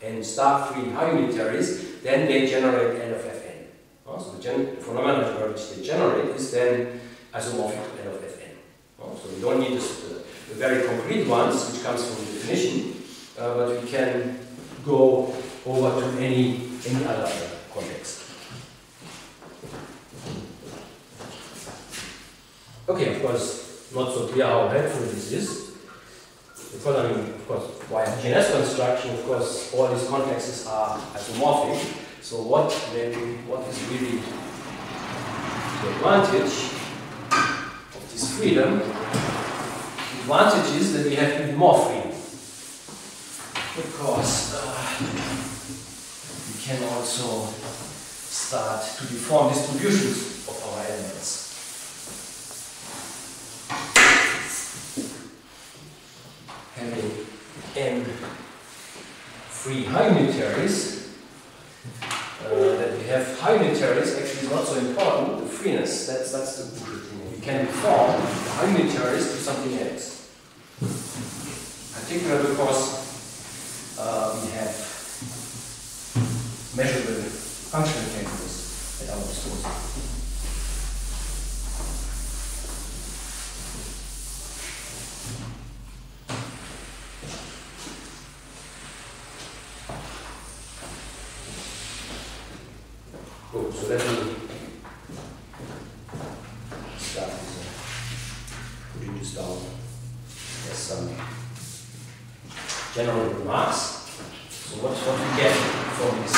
n star-free unitaries, then they generate L of Fn. Uh, so the, the phenomenon which they generate is then isomorphic to L of Fn. Uh, so we don't need the, very concrete ones, which comes from the definition, uh, but we can go over to any, any other context. Okay, of course, not so clear how helpful this is. Because, I mean, of course, why GNS construction, of course, all these contexts are isomorphic. So what maybe, what is really the advantage of this freedom? The advantage is that we have even more freedom. Because uh, we can also start to deform distributions of our elements. having n free Haar unitaries, uh, that we have Haar unitaries actually is not so important, the freeness, that's, that's the bullshit thing. We can form the Haar unitaries to something else. Particularly because uh, we have measurable functional changes at our disposal. Cool, so let me start with uh, putting this down as some general remarks. So what what we get from this?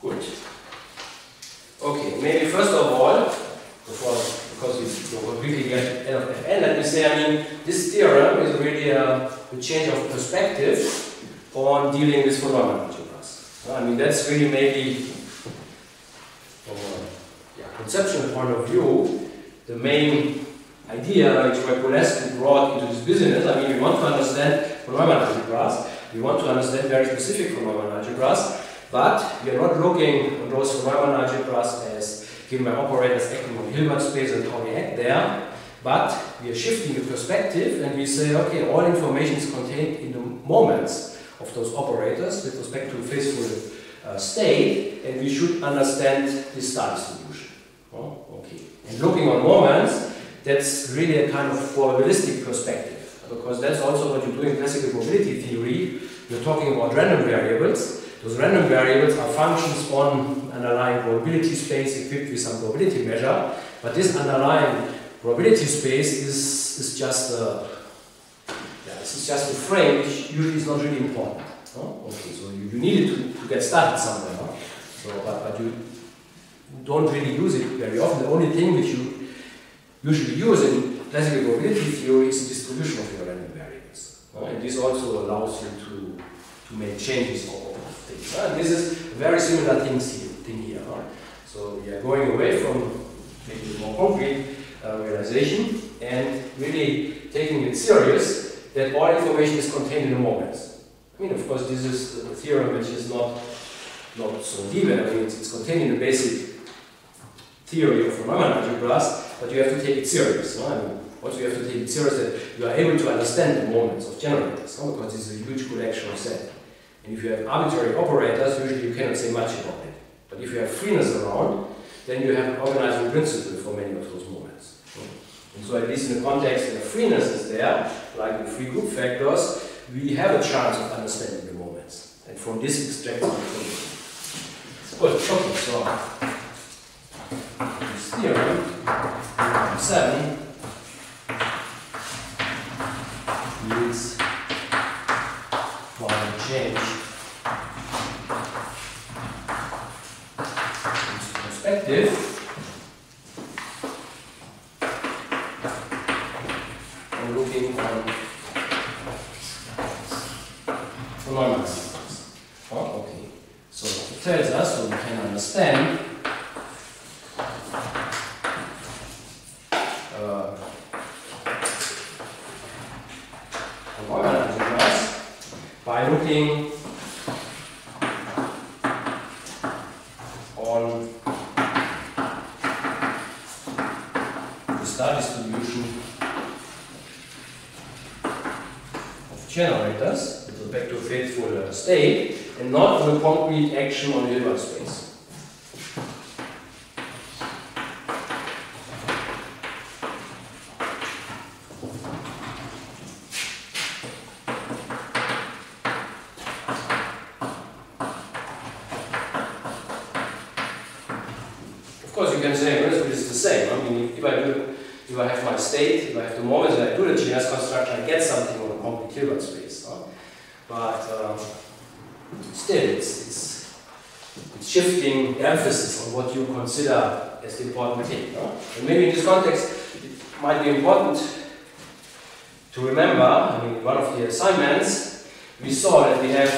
Good. Okay, maybe first of all, before because we really quickly get end of FN, let me say I mean this theorem is really a, a change of perspective on dealing with von Neumann algebras. I mean that's really maybe the main idea which Voiculescu brought into this business. I mean, we want to understand von Neumann algebras, we want to understand very specific von Neumann algebras, but we are not looking on those von Neumann algebras as given by operators acting on Hilbert space and how we act there, but we are shifting the perspective and we say, okay, all information is contained in the moments of those operators with respect to faithful uh, state, and we should understand this study solution. Well, and looking on moments, that's really a kind of probabilistic perspective, because that's also what you do in classical probability theory. You're talking about random variables. Those random variables are functions on underlying probability space equipped with some probability measure, but this underlying probability space is, is just a yeah, this is just a frame which usually is not really important. No? Okay, so you, you need it to, to get started somewhere. No? So, but, but you don't really use it very often. The only thing which you usually use in classical probability theory is the distribution of your random variables. And this also allows you to, to make changes for things. And this is a very similar things here, thing here. So we are going away from maybe more concrete uh, realization and really taking it serious that all information is contained in the moments. I mean, of course, this is a theorem which is not, not so deep, I mean, it's, it's contained in the basic theory of Neumann algebras, but you have to take it serious. No? I mean, also, you have to take it serious that you are able to understand the moments of generators, no? because it's a huge collection of set. And if you have arbitrary operators, usually you cannot say much about it. But if you have freeness around, then you have an organizing principle for many of those moments. And so at least in the context where freeness is there, like in free group factors, we have a chance of understanding the moments. And from this extract the information. Good, okay, so this theorem, 7, needs one change its perspective. Oh, okay. So it tells us, so we can understand uh, the Neumann algebras by looking on the star distribution of generators with respect to a faithful uh, state and not on a concrete action on Hilbert space. Of course, you can say, well, it's the same. I mean, if I do, if I have my state, if I have the moment that I do the GNS construction, I get something on a concrete Hilbert space. huh? But um, still, it's, it's, it's shifting the emphasis on what you consider as the important thing. no? And maybe in this context, it might be important to remember, I mean, one of the assignments, we saw that we have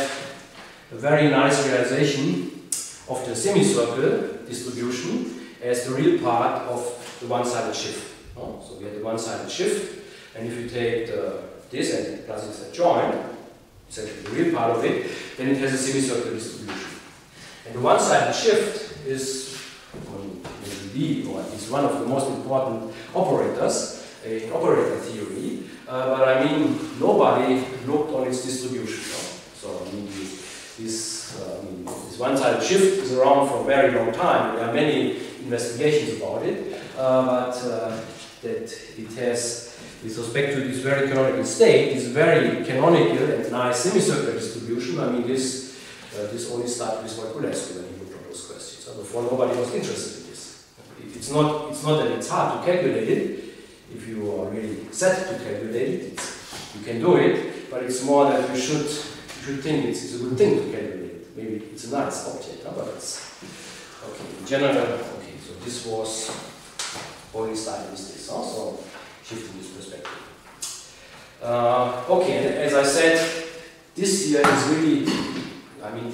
a very nice realization of the semicircle distribution as the real part of the one-sided shift. no? So we have the one-sided shift, and if you take the, this and plus it's adjoint, it's actually the real part of it, then it has a semicircular distribution. And the one-sided shift is, on the or is one of the most important operators in operator theory, uh, but I mean, nobody looked on its distribution. no? So I mean, this, uh, I mean, this one-sided shift is around for a very long time. There are many investigations about it, uh, but uh, that it has, with respect to this very canonical state, this very canonical and nice semicircular distribution. I mean, this uh, this only started with Voiculescu when he at those questions. So before, nobody was interested in this. It's not it's not that it's hard to calculate it. If you are really set to calculate it, you can do it. But it's more that you should you should think it's, it's a good thing to calculate. it. Maybe it's a nice object, but it's okay. In general, okay. So this was only started with this. Huh? So shifting this perspective. Uh, okay, as I said, this year is really, I mean,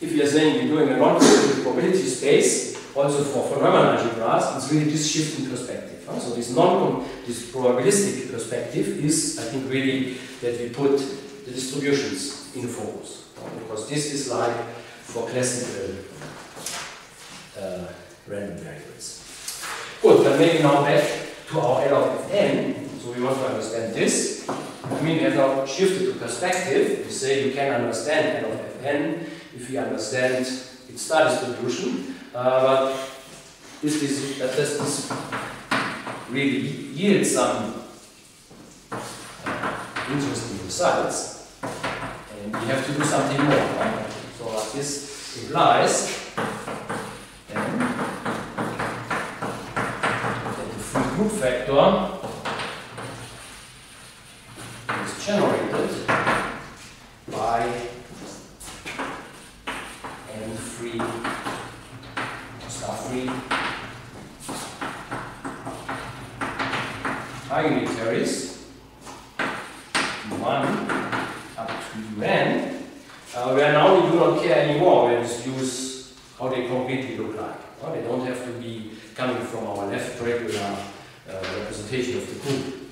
if you're saying you're doing a non-probability space, also for, random variables, algebras, it's really this shift in perspective. Huh? So this non this probabilistic perspective is, I think, really that we put the distributions in focus. Huh? Because this is like for classical uh, random variables. Good, then maybe now back to our L of n. So we want to understand this. I mean, we have now shifted to perspective. We say you can understand L of Fn if you understand its star distribution. Uh, but this, does this really yield some uh, interesting results? And we have to do something more. So this implies then, that the free group factor generated by M free star free eigenvectors 1 up to n uh, where now we do not care anymore when just use how they completely look like. Well, they don't have to be coming from our left regular uh, representation of the group.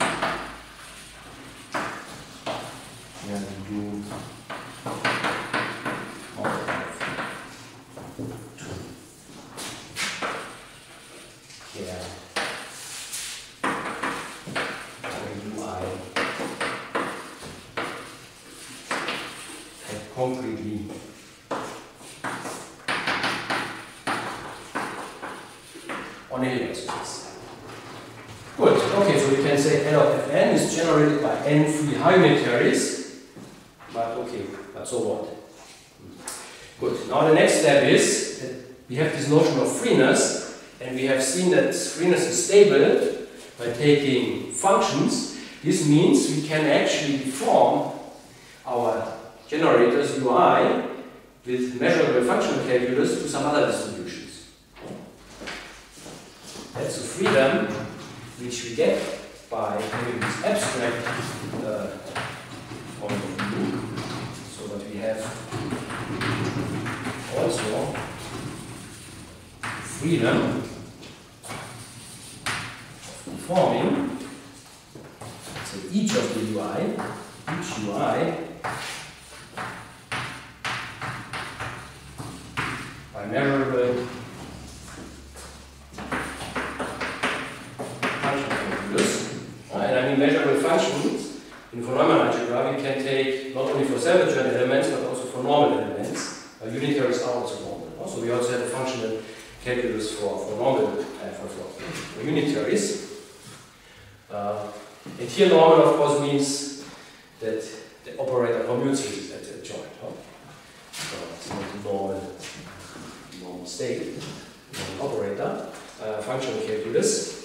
And here normal, of course, means that the operator commutes at a joint. Huh? So it's not a normal, normal state, normal operator. Uh, function calculus.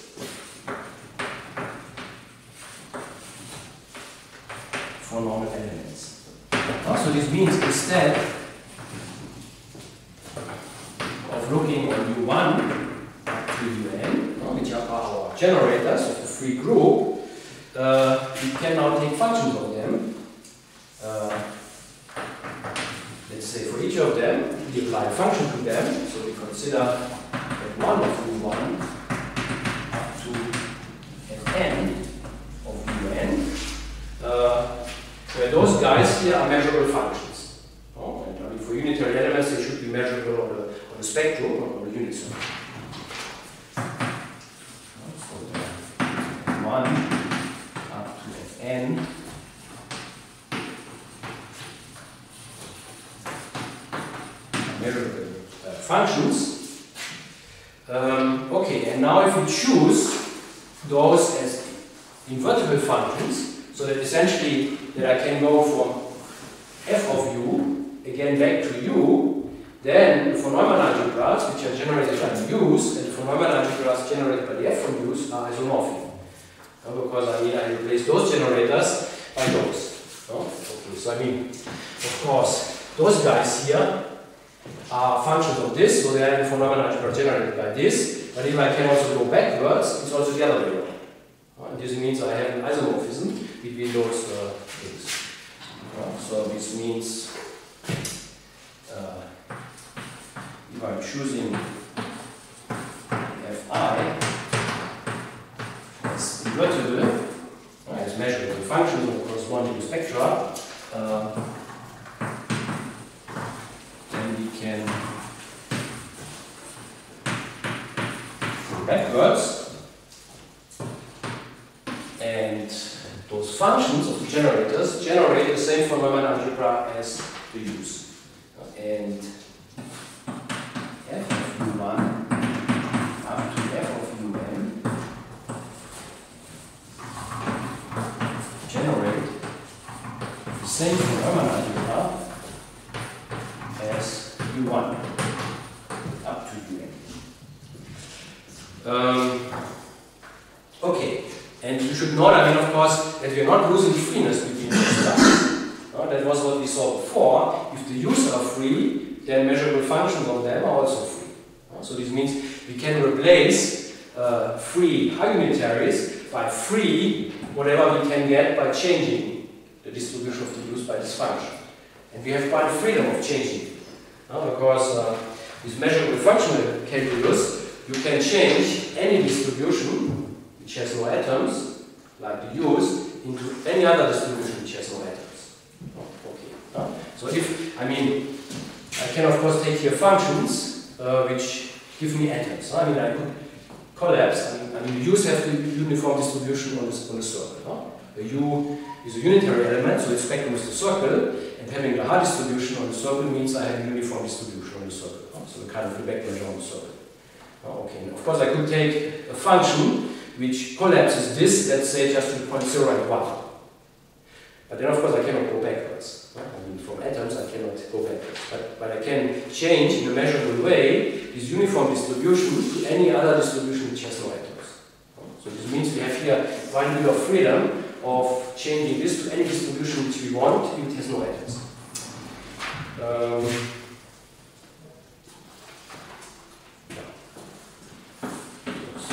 That was what we saw before. If the u's are free, then measurable functions of them are also free. So this means we can replace uh, free unitaries by free whatever we can get by changing the distribution of the u's by this function. And we have quite a freedom of changing. Uh, because uh, with measurable functional calculus, you can change any distribution which has no atoms, like the u's, into any other distribution which has no atoms. Oh, okay. So if, I mean, I can of course take here functions uh, which give me atoms. I mean, I could collapse, I mean, I mean u's have the uniform distribution on the, on the circle. A u is a unitary element, so its spectrum is the circle, and having the Haar distribution on the circle means I have a uniform distribution on the circle. So the kind of Lebesgue measure on the circle. Okay, and of course I could take a function which collapses this, let's say just to the point 0 and 1. But then of course I cannot go backwards. I mean from atoms I cannot go backwards. But, but I can change in a measurable way this uniform distribution to any other distribution which has no atoms. So this means we have here a bit of freedom of changing this to any distribution which we want it has no atoms. Um,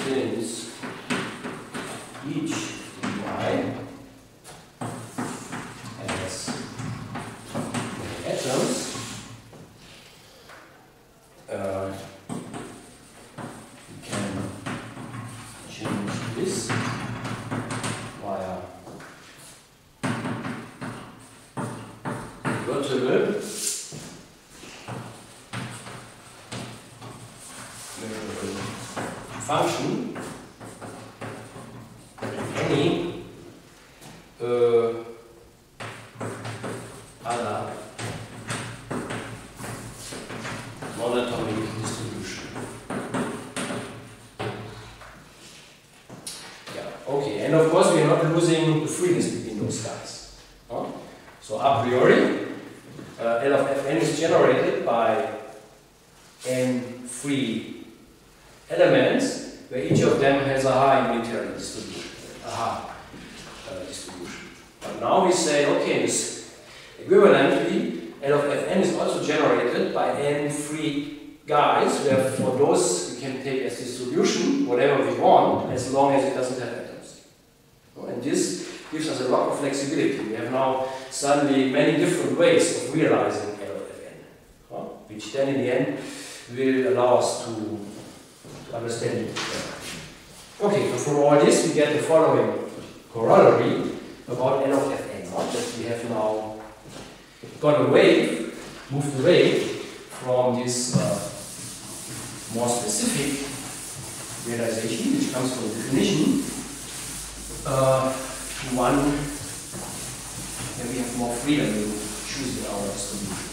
since each y has atoms, uh, we can change this via convertible measurable function any uh, other non-atomic distribution. Yeah, okay, and of course we are not losing the freeness between those guys. Huh? So a priori, uh, L of Fn is generated by n free elements where each of them has a Haar unitary distribution, a Haar uh, distribution. But now we say, okay, this equivalently, L of Fn is also generated by n free guys, where for those we can take as distribution whatever we want, as long as it doesn't have atoms. And this gives us a lot of flexibility. We have now suddenly many different ways of realizing L of Fn, which then in the end will allow us to, to understand it better. Okay, so from all this we get the following corollary about L of Fn, not that we have now gone away, moved away from this uh, more specific realization, which comes from the definition, uh, to one where we have more freedom in choosing our distributions.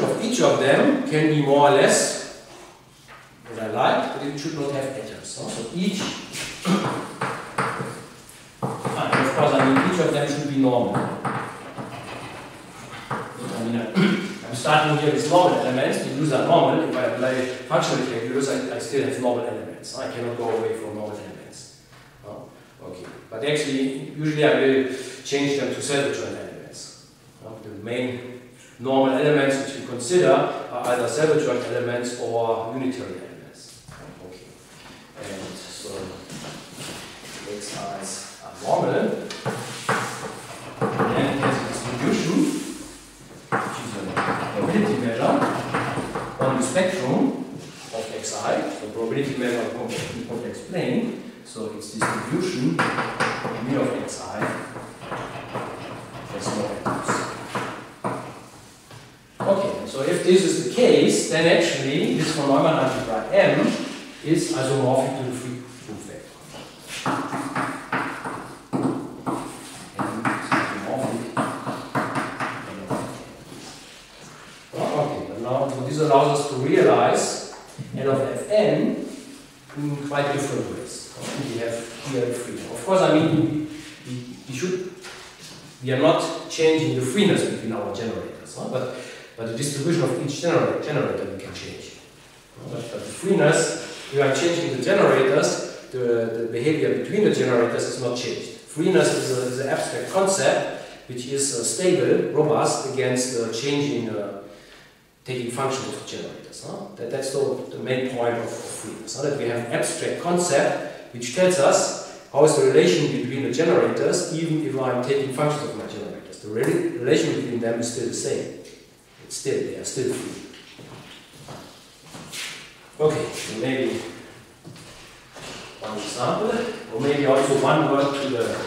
Distribution of each of them can be more or less as I like, but it should not have atoms. So each, and of course, I mean each of them should be normal. I mean, I'm starting here with normal elements. The use are normal. If I apply functional calculus, I, I still have normal elements. I cannot go away from normal elements. Oh, okay. But actually, usually I will change them to self-adjoint elements. The main normal elements which we consider are either self-adjoint elements or unitary elements. Okay. And so xi's are normal. And it has a distribution, which is a probability measure on the spectrum of xi, so probability measure of complex, complex plane. So its distribution mu of xi has no atoms. Okay, so if this is the case, then actually this von Neumann algebra M is isomorphic to the free group factor. Okay, now this allows us to realize L of Fn in quite different ways. We have here freedom. Of course, I mean we, we, we should we are not changing the freeness between our generators, huh? but but the distribution of each generator, generator we can change. But, the freeness, we are changing the generators, the, the behavior between the generators is not changed. Freeness is, a, is an abstract concept which is uh, stable, robust against uh, changing, uh, taking functions of the generators. Huh? That, that's the, the main point of, of freeness. Huh? That we have an abstract concept which tells us how is the relation between the generators even if I'm taking functions of my generators. The re relation between them is still the same. Still, there, still free. Okay, so maybe one example, or maybe also one word to the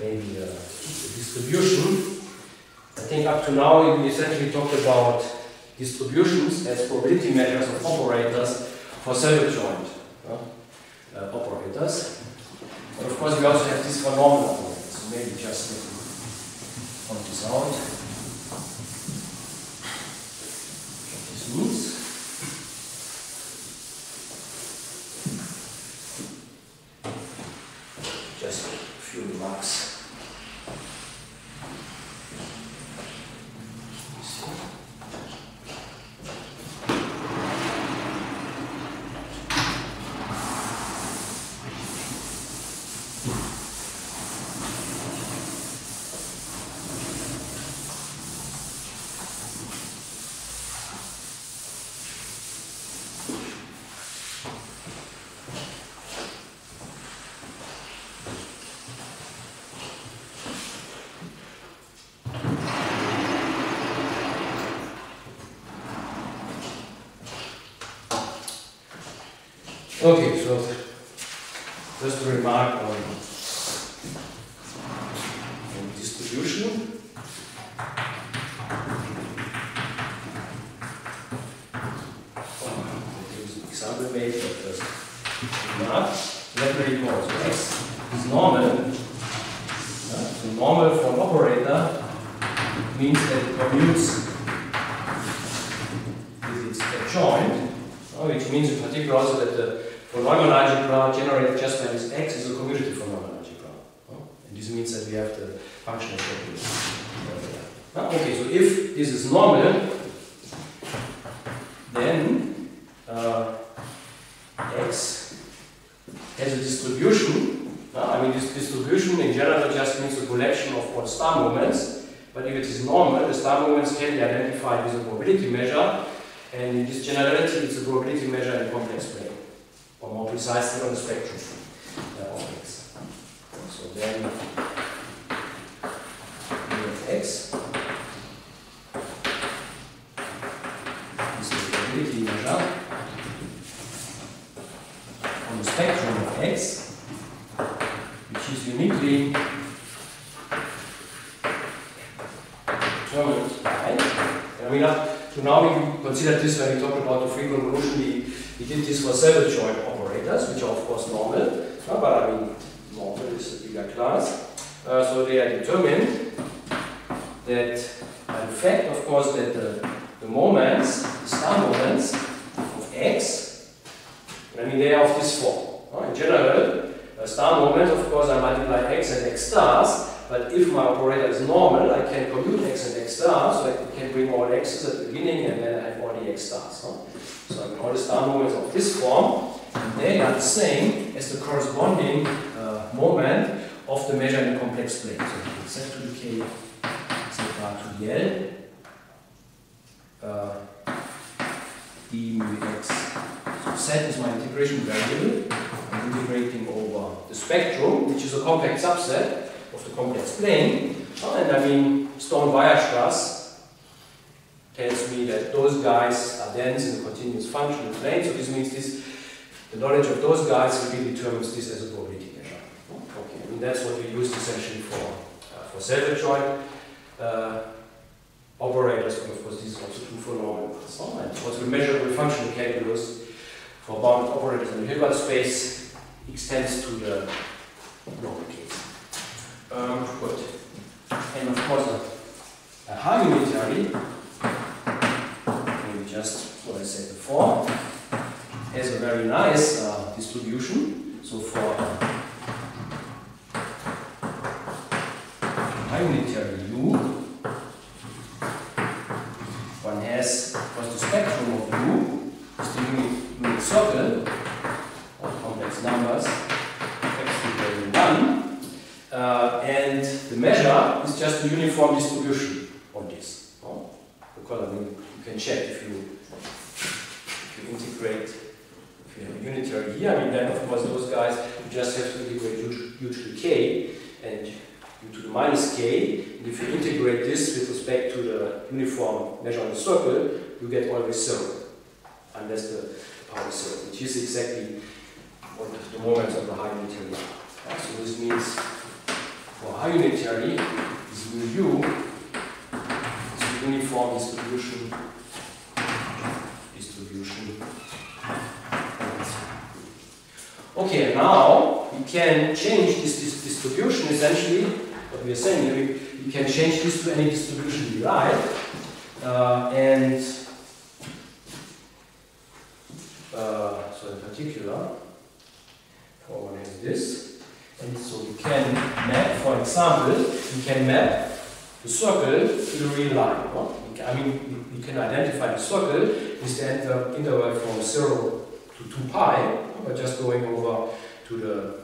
maybe uh, the distribution. I think up to now we essentially talked about distributions as probability measures of operators for self-adjoint uh, uh, operators. But of course we also have this for normal operators. So maybe just point this out. What this means. Just a few remarks. Okay, so just a remark on, on distribution. Oh, There's an example made, but first remark. Let me recall. So x is normal. Yeah, So normal for an operator means that it commutes joint, uh, which means in particular also that the von Neumann algebra generated just by this x is a commutative von Neumann algebra. Uh, and this means that we Uh, okay, so if this is normal, then uh, x has a distribution. Uh, I mean, this distribution in general just means a collection of all star moments. But if it is normal, the star moments can be identified with a probability measure. And in this generality, it's a probability measure in complex plane, or more precisely on the spectrum uh, of x. So then x is the probability measure on the spectrum of x, which is uniquely determined by. I mean, so now we consider this when we talk about the free convolution. We, we did this for self-adjoint operators, which are of course normal, but I mean, normal is a bigger class. Uh, so they are determined that by the fact, of course, that the, the moments, the star moments of x, I mean, they are of this form. In general, star moment, of course, I multiply x and x stars, but if my operator is normal, I can commute x and x stars, so I can bring all x's at the beginning and then I have all the x stars. Huh? So I mean, all the star moments of this form, and they are the same as the corresponding uh, moment of the measure in the complex plane. So z to the to the l, uh, mu x. So z is my integration variable. I'm integrating over the spectrum, which is a compact subset of the complex plane. Oh, and I mean, Stone-Weierstrass tells me that those guys are dense in a continuous functional plane. So this means this, the knowledge of those guys really determines this as a probability measure. Okay, mean, that's what we use essentially for, uh, for self-joint uh, operators, and of course this is also true for normal ones. Oh, and the measurable functional calculus for bounded operators in the Hilbert space extends to the normal case. Um, good. And of course, a, a Haar unitary, maybe just what I said before, has a very nice uh, distribution. So for Haar unitary U, one course, the spectrum of U is the unit, unit circle of complex numbers, x equal to 1. Uh, and the measure is just a uniform distribution on this. No? Because I mean, you can check if you, if you integrate, if you have a unitary here, I mean, then of course those guys, you just have to integrate u, u to the k and u to the minus k. And if you integrate this with respect to the uniform measure on the circle, you get always zero, unless the power is zero, which is exactly what the moments of the Haar unitary. So this means for Haar unitary is mu is a uniform distribution distribution. Okay, now we can change this, this distribution essentially. What we are saying here, we, we can change this to any distribution we like, uh, and uh, so in particular, for one has this. And so we can map, for example, we can map the circle to the real line. No? I mean, we can identify the circle with the inter interval from 0 to 2 pi, by just going over to the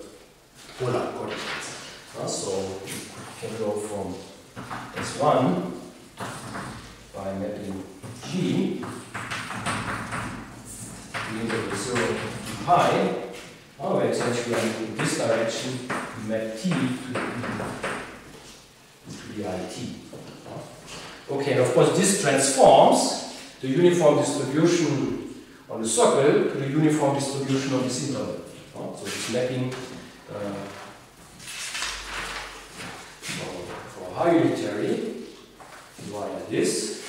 polar coordinates. So we can go from S1 by mapping G, interval 0 to 2 pi, Oh, essentially, in this direction, map t to the, it. Okay, and of course, this transforms the uniform distribution on the circle to the uniform distribution of this interval. So it's mapping uh, for, for Haar unitary via this.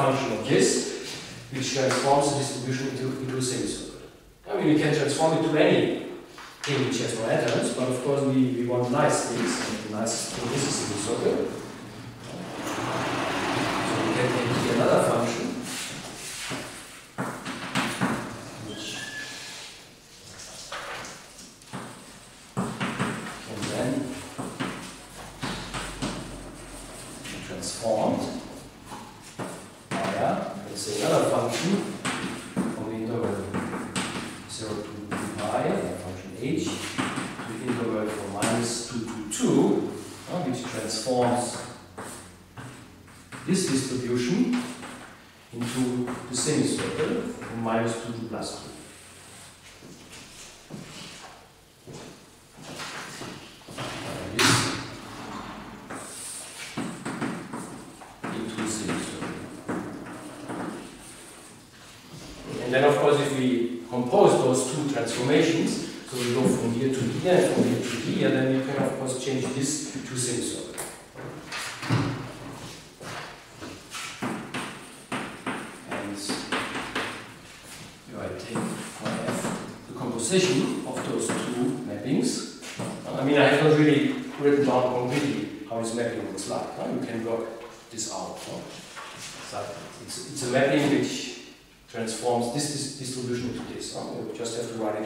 function of this, which transforms the distribution into, into a single. I mean, we can transform it to any thing which has no atoms, but of course we, we want nice things, and the nicest thing is a. So we can take another function.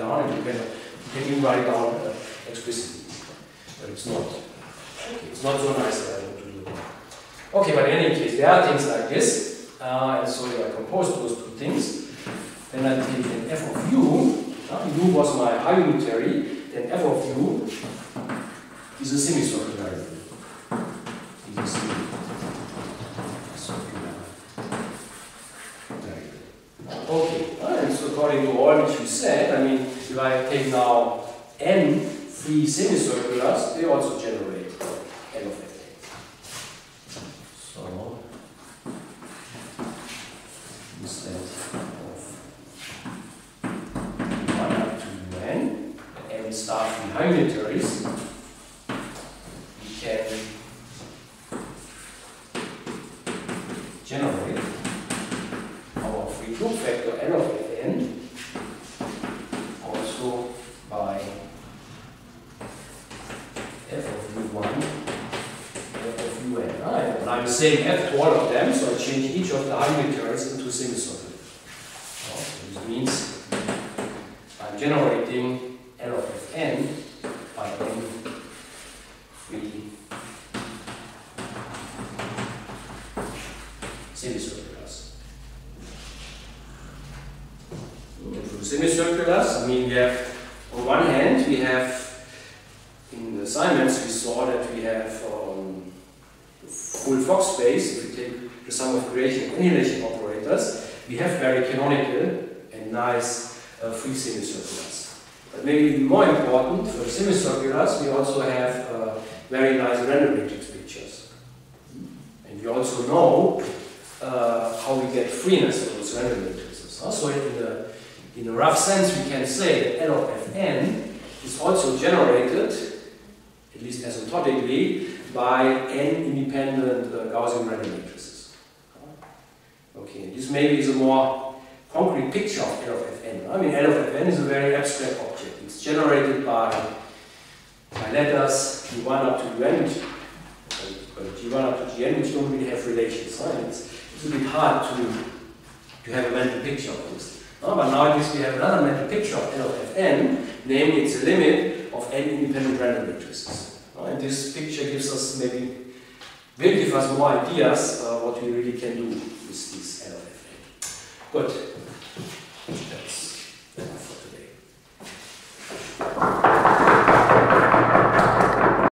down and you can, you can even write down uh, explicitly. But it's not. Okay, it's not so nice that I want to do it. Okay, but in any case, there are things like this. Uh, and so I composed those two things. Then I take an f of u. Uh, u was my Haar unitary. Then f of u is a semicircular variable. according to all which you said, I mean, if I take now n free semicirculars, they also generate n of n. So, instead of 1 up to n, n star free Haar unitaries,